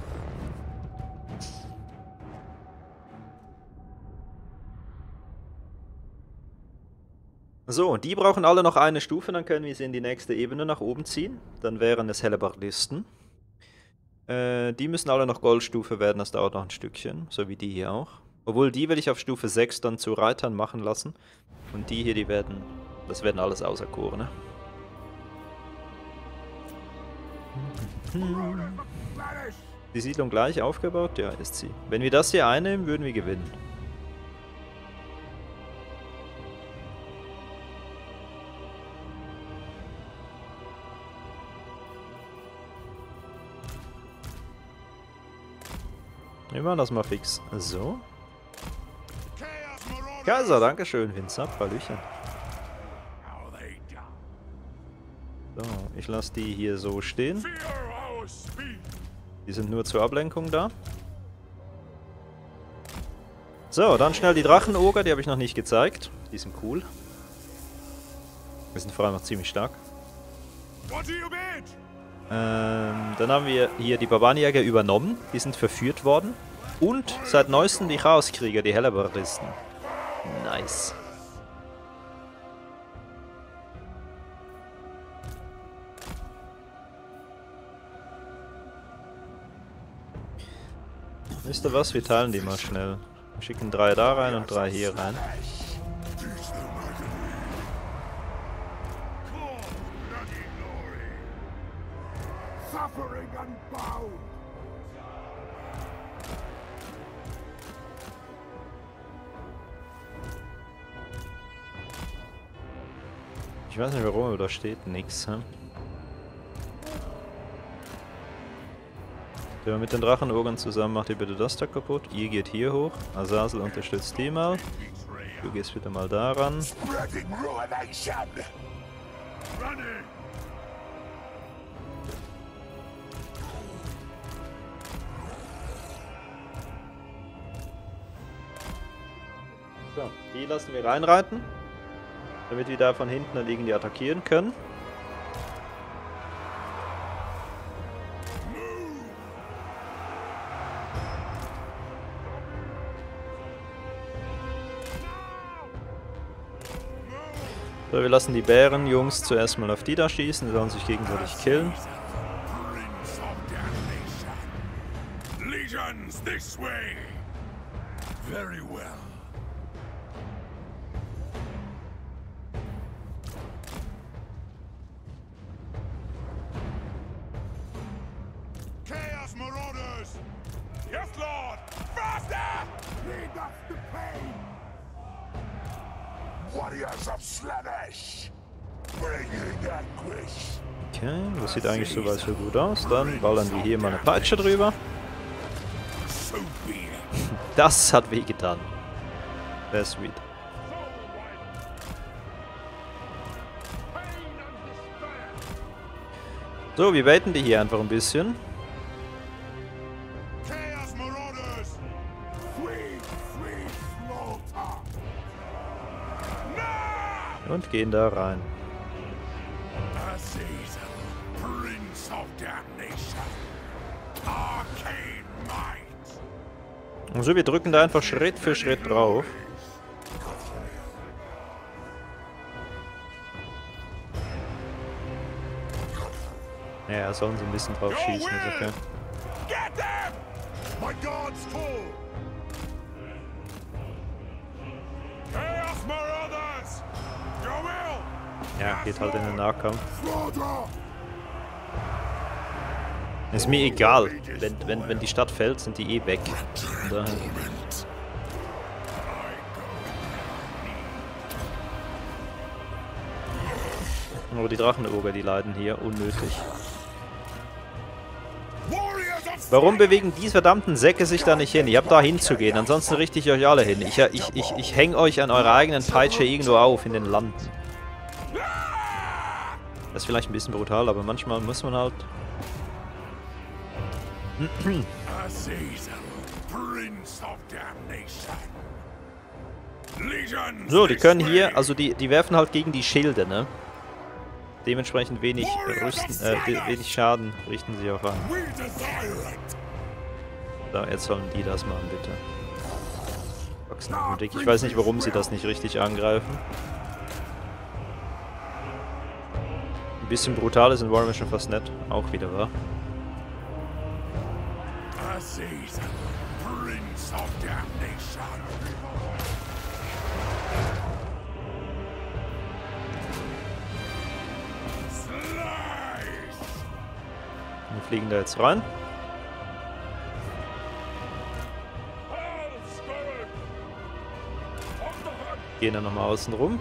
So, die brauchen alle noch eine Stufe, dann können wir sie in die nächste Ebene nach oben ziehen. Dann wären es Hellebardisten. Äh, die müssen alle noch Goldstufe werden, das dauert noch ein Stückchen, so wie die hier auch. Obwohl, die will ich auf Stufe 6 dann zu Reitern machen lassen. Und die hier, die werden, das werden alles Auserkorene. Die Siedlung gleich aufgebaut? Ja, ist sie. Wenn wir das hier einnehmen, würden wir gewinnen. Wir machen das mal fix. So. Kaiser, dankeschön, Vincent. Hallöchen. So, ich lasse die hier so stehen. Die sind nur zur Ablenkung da. So, dann schnell die Drachenoger, die habe ich noch nicht gezeigt. Die sind cool. Die sind vor allem auch ziemlich stark. Ähm, dann haben wir hier die Barbanjäger übernommen. Die sind verführt worden. Und seit neuestem die Chaoskrieger, die Hellebardisten. Nice. Wisst ihr was? Wir teilen die mal schnell. Wir schicken drei da rein und drei hier rein. Suffering unbound! Ich weiß nicht warum, aber da steht nichts. Hä? Der mit den Drachenogern zusammen macht ihr bitte das da kaputt. Ihr geht hier hoch. Azazel unterstützt die mal. Du gehst bitte mal daran. So, die lassen wir reinreiten. Damit wir da von hinten dann irgendwie attackieren können. So, wir lassen die Bärenjungs zuerst mal auf die da schießen, die sollen sich gegenseitig killen. Legions this way! Very well. Soweit so gut aus. Dann ballern wir hier mal eine Peitsche drüber. Das hat wehgetan. Sehr sweet. So, wir baiten die hier einfach ein bisschen. Und gehen da rein. So, wir drücken da einfach Schritt für Schritt drauf. Ja, sollen sie ein bisschen drauf schießen, ist okay. Ja, geht halt in den Nahkampf. Ist mir egal. Wenn, wenn, wenn die Stadt fällt, sind die eh weg. Daher. Torment. Aber die Drachenoger, die leiden hier unnötig. Warum bewegen die verdammten Säcke sich da nicht hin? Ich hab da hinzugehen, ansonsten richte ich euch alle hin. Ich, ich, ich, ich häng euch an eurer eigenen Peitsche irgendwo auf in den Landen. Das ist vielleicht ein bisschen brutal, aber manchmal muss man halt... So, die können hier, also die, die werfen halt gegen die Schilde, ne? Dementsprechend wenig, rüsten, äh, we- wenig Schaden richten sie auch an. So, jetzt sollen die das machen, bitte. Ich weiß nicht, warum sie das nicht richtig angreifen. Ein bisschen brutal ist in Warhammer schon fast nett. Auch wieder, wa? Of Damnation. Wir fliegen da jetzt rein. Gehen dann nochmal außen rum.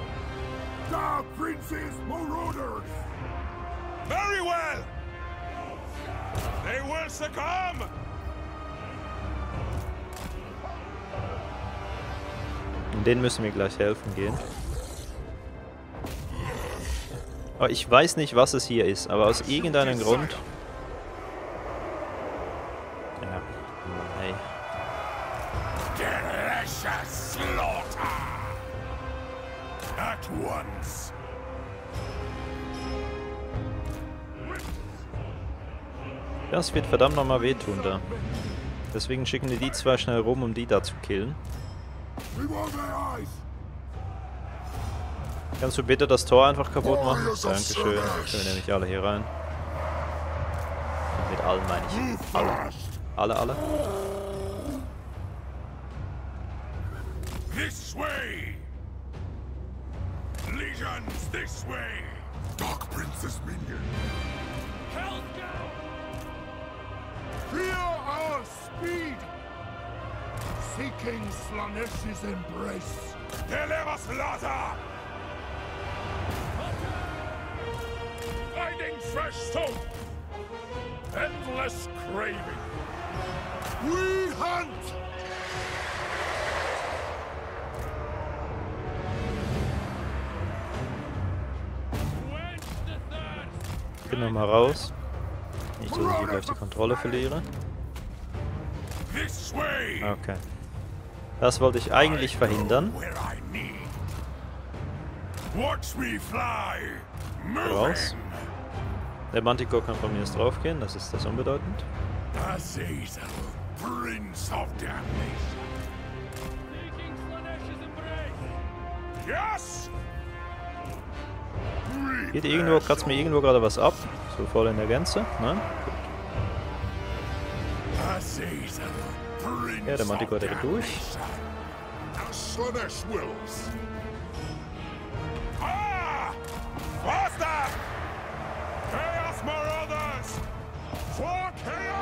Very well! They will succumb! Und denen müssen wir gleich helfen gehen. Aber ich weiß nicht, was es hier ist, aber aus irgendeinem Grund... Ja, once. Das wird verdammt nochmal wehtun da. Deswegen schicken wir die zwei schnell rum, um die da zu killen. Kannst du bitte das Tor einfach kaputt machen? Dankeschön. Können wir nämlich alle hier rein. Mit allen meine ich. Alle. Alle, alle. This way. Legions this way. Dark Princess Minion. Fear our speed! Seeking Slanesh's embrace. Deliver slaughter! Finding fresh! Endless craving! We hunt! Gehen wir mal raus. Nicht, dass ich gleich die Kontrolle verliere. Okay. Das wollte ich eigentlich verhindern. Raus. Der Manticore kann von mir aus draufgehen, das ist das unbedeutend. Geht irgendwo, kratzt mir irgendwo gerade was ab. So voll in der Gänze. Nein? Azazel, Prince Ja, der Manticore geht durch. Ah!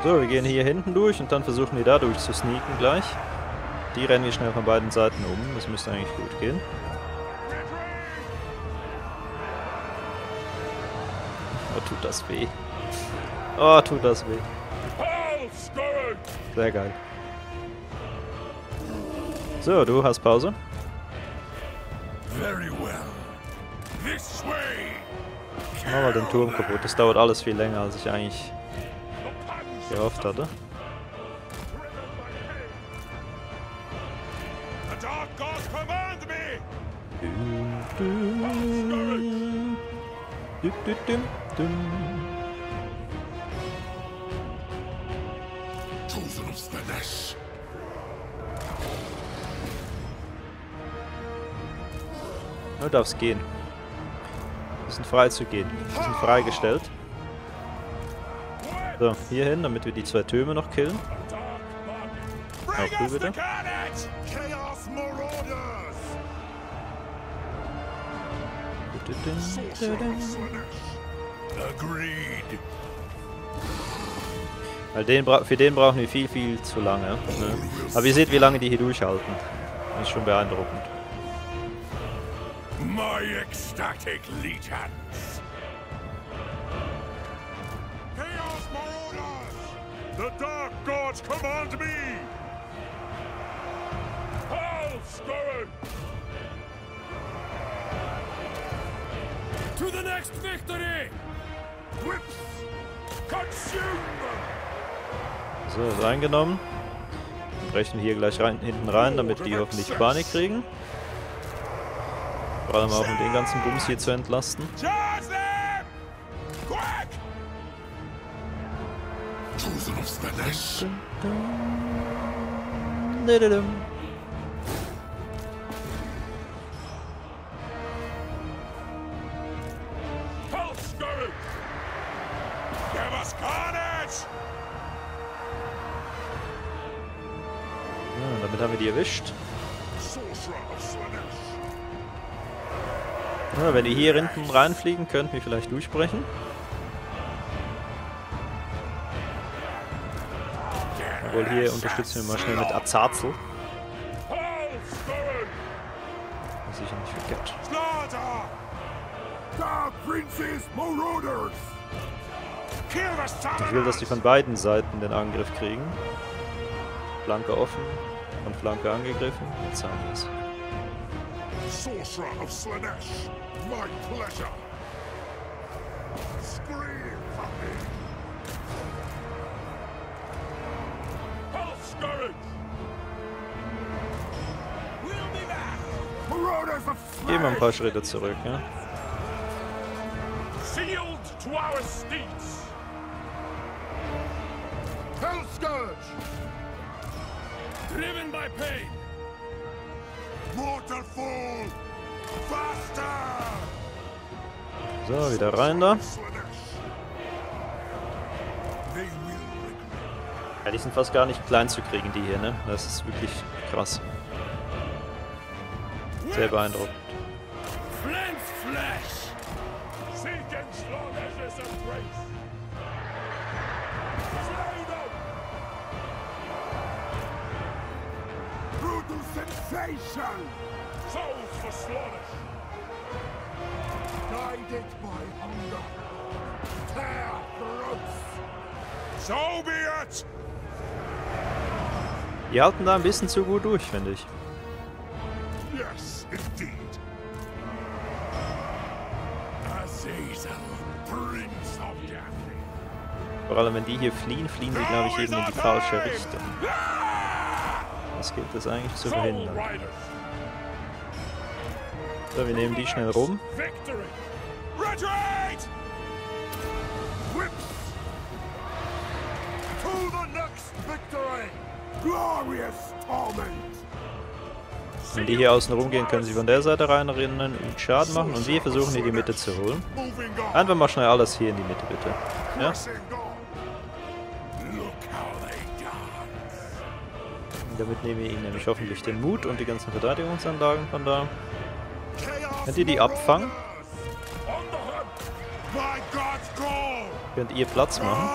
So, wir gehen hier hinten durch und dann versuchen wir da durch zu sneaken gleich. Die rennen wir schnell von beiden Seiten um. Das müsste eigentlich gut gehen. Oh, tut das weh. Oh, tut das weh. Sehr geil. So, du hast Pause. Very well. This way. Mach mal den Turm kaputt. Das dauert alles viel länger, als ich eigentlich gehofft hatte. Me! Dum, dum, dum, dum. Du darfst gehen. Wir sind frei zu gehen. Wir sind freigestellt. So, hier hin, damit wir die zwei Türme noch killen. Auch du bitte. Weil den für den brauchen wir viel, viel zu lange. Ne? Aber ihr seht, wie lange die hier durchhalten. Das ist schon beeindruckend. My ecstatic legions. Chaos Marauders! The dark gods command me! Hail, Scourge! To the next victory! Whips! Consume them! So, ist eingenommen. Brechen hier gleich rein, hinten rein, damit die hoffentlich Panik kriegen. Vor allem auch um den ganzen Bums hier zu entlasten. Chosen of Slanesh. Wenn die hier hinten reinfliegen, könnten wir vielleicht durchbrechen. Obwohl hier unterstützen wir mal schnell mit Azazel. Ich ihn nicht the Ich will, dass die von beiden Seiten den Angriff kriegen. Flanke offen, von Flanke angegriffen. Jetzt haben wir es. Sorcerer of Slanesh! My pleasure! Scream for me! Hail, Scourge! We'll be back! Marauders of Gehen wir ein paar Schritte zurück, ja? Sealed to our steeds! Hell Scourge! Driven by pain! Mortal fool! Faster! So, wieder rein da. Ja, die sind fast gar nicht klein zu kriegen, die hier, ne? Das ist wirklich krass. Sehr beeindruckend. Sensation! Guided by hunger. Tear throats! So be it! Die halten da ein bisschen zu gut durch, finde ich. Yes, indeed! Azazel, Prince of. Vor allem, wenn die hier fliehen, fliehen die, glaube ich, eben in die falsche Richtung. Das gilt es eigentlich zu verhindern. So, wir nehmen die schnell rum. Wenn die hier außen rumgehen, können sie von der Seite reinrennen und Schaden machen. Und wir versuchen hier die Mitte zu holen. Einfach mal schnell alles hier in die Mitte, bitte. Ja? Damit nehmen wir ihnen nämlich hoffentlich den Mut und die ganzen Verteidigungsanlagen von da. Könnt ihr die abfangen? Könnt ihr Platz machen?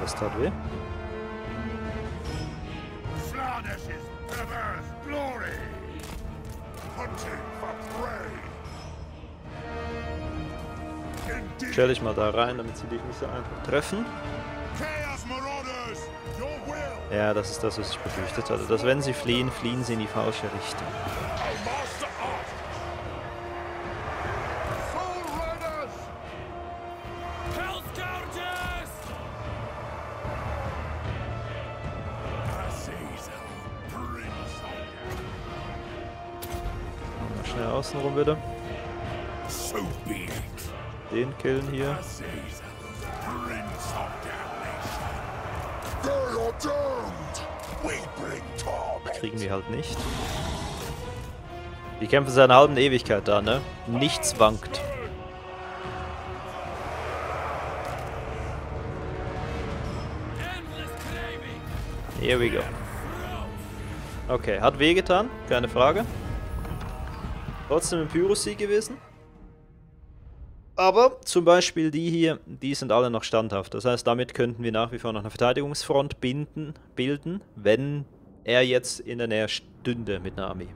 Was tat weh? Stell dich mal da rein, damit sie dich nicht so einfach treffen. Ja, das ist das, was ich befürchtet hatte. Dass wenn sie fliehen, fliehen sie in die falsche Richtung. Mal schnell außenrum bitte. Bring torment. Kriegen wir halt nicht. Die kämpfen seit einer halben Ewigkeit da, ne? Nichts wankt. Here we go. Okay, hat wehgetan, keine Frage. Trotzdem ein Pyrrhus-Sieg gewesen. Aber zum Beispiel die hier, die sind alle noch standhaft. Das heißt, damit könnten wir nach wie vor noch eine Verteidigungsfront binden, bilden, wenn er jetzt in der Nähe stünde mit einer Armee.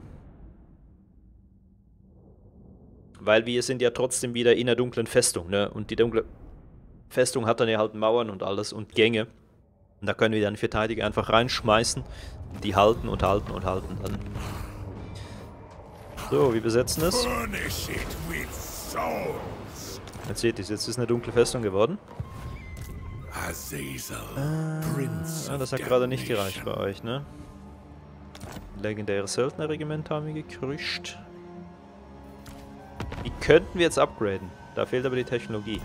Weil wir sind ja trotzdem wieder in der dunklen Festung, ne? Und die dunkle Festung hat dann ja halt Mauern und alles und Gänge. Und da können wir dann Verteidiger einfach reinschmeißen. Die halten und halten und halten dann. So, wir besetzen es. Furnish it with souls. Jetzt seht ihr jetzt ist eine dunkle Festung geworden. Azazel, Ah, of das hat gerade nicht gereicht bei euch, ne? Legendäre Söldnerregiment haben wir gekrüscht. Die könnten wir jetzt upgraden. Da fehlt aber die Technologie.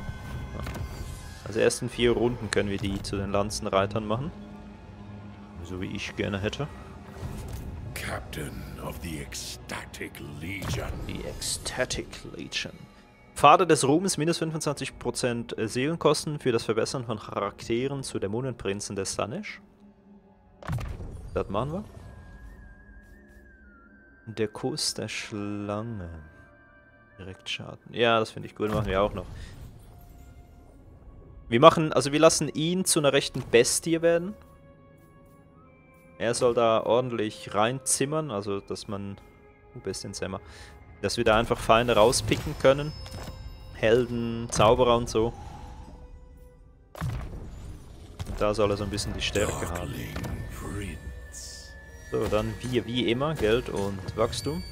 Also erst in vier Runden können wir die zu den Lanzenreitern machen. So wie ich gerne hätte. Captain of the Ecstatic Legion. Die Ecstatic Legion. Pfade des Ruhmes, minus 25% Seelenkosten für das Verbessern von Charakteren zu Dämonenprinzen des Slanesh. Das machen wir. Der Kuss der Schlange. Direkt Schaden. Ja, das finde ich gut, machen wir auch noch. Wir machen, also wir lassen ihn zu einer rechten Bestie werden. Er soll da ordentlich reinzimmern, also dass man... Uh, Bestienzimmer. Dass wir da einfach Feinde rauspicken können. Helden, Zauberer und so. Und da soll er so ein bisschen die Stärke haben. So, dann wir wie immer Geld und Wachstum.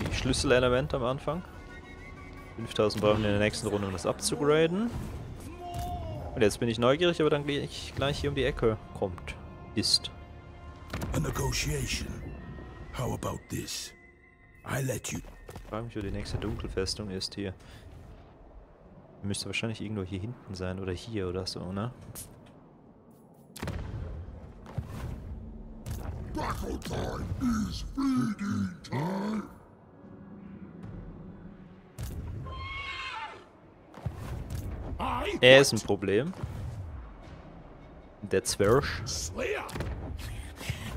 Die Schlüsselelemente am Anfang. 5000 brauchen wir in der nächsten Runde, um das abzugraden. Und jetzt bin ich neugierig, aber dann gleich, gleich hier um die Ecke kommt. Ist. A negotiation. How about this? I let you. Frage mich, wo die nächste Dunkelfestung ist hier. Müsste wahrscheinlich irgendwo hier hinten sein oder hier oder so, ne? Er ist ein Problem. Der Zwerg.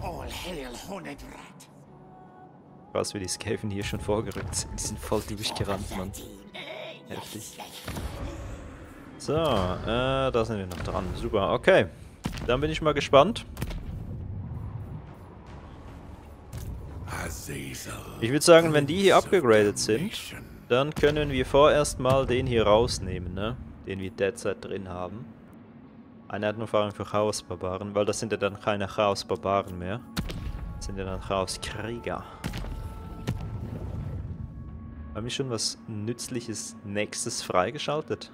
All hail Honedrat. Was wie die Skaven hier schon vorgerückt sind. Die sind voll durchgerannt, Mann. Heftig. So, äh, da sind wir noch dran. Super, okay. Dann bin ich mal gespannt. Ich würde sagen, wenn die hier abgegradet sind, dann können wir vorerst mal den hier rausnehmen, ne? Den wir derzeit drin haben. Eine Erfahrung für Chaos-Barbaren, weil das sind ja dann keine Chaos-Barbaren mehr. Das sind ja dann Chaos-Krieger. Haben wir schon was Nützliches Nächstes freigeschaltet?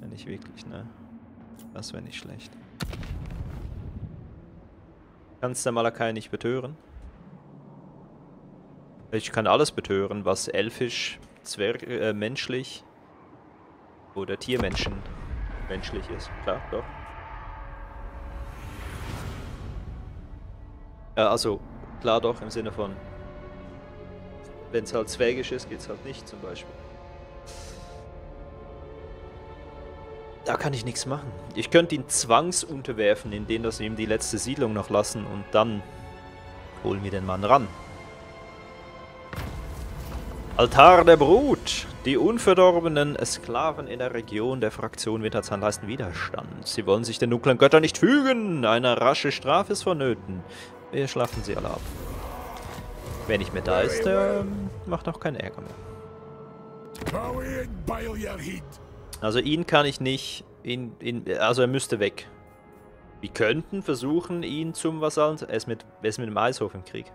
Ja, nicht wirklich, ne? Das wäre nicht schlecht. Kannst der Malakai nicht betören? Ich kann alles betören, was elfisch, zwerg, äh, menschlich oder Tiermenschen menschlich ist. Klar, doch. Äh, also, klar doch, im Sinne von, wenn es halt zwergisch ist, geht's halt nicht zum Beispiel. Da kann ich nichts machen. Ich könnte ihn zwangsunterwerfen, indem wir ihm die letzte Siedlung noch lassen und dann holen wir den Mann ran. Altar der Brut. Die unverdorbenen Sklaven in der Region der Fraktion Winterzahn leisten Widerstand. Sie wollen sich den dunklen Göttern nicht fügen. Eine rasche Strafe ist vonnöten. Wir schlafen sie alle ab. Wer nicht mehr da ist, der macht auch keinen Ärger mehr. Also ihn kann ich nicht... Ihn, ihn, also er müsste weg. Wir könnten versuchen, ihn zum Vasallen... Er ist mit, er ist mit dem Eishof im Krieg.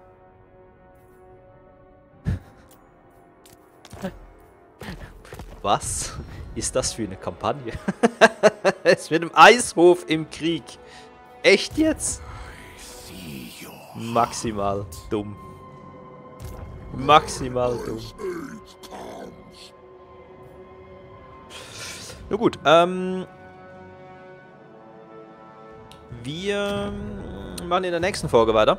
Was ist das für eine Kampagne? er ist mit dem Eishof im Krieg. Echt jetzt? Maximal dumm. Maximal dumm. Na gut, ähm... Wir machen in der nächsten Folge weiter.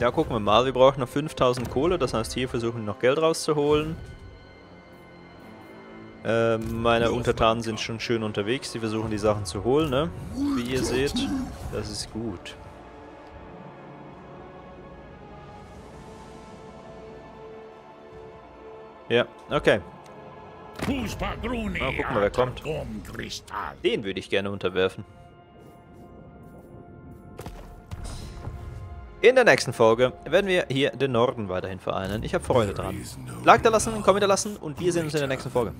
Ja, gucken wir mal. Wir brauchen noch 5000 Kohle, das heißt, hier versuchen wir noch Geld rauszuholen. Äh, meine Untertanen sind schon schön unterwegs. Die versuchen die Sachen zu holen, ne? Wie ihr seht. Das ist gut. Ja, okay. Mal gucken, wer kommt. Den würde ich gerne unterwerfen. In der nächsten Folge werden wir hier den Norden weiterhin vereinen. Ich habe Freude dran. Like da lassen, Kommentar lassen und wir sehen uns in der nächsten Folge.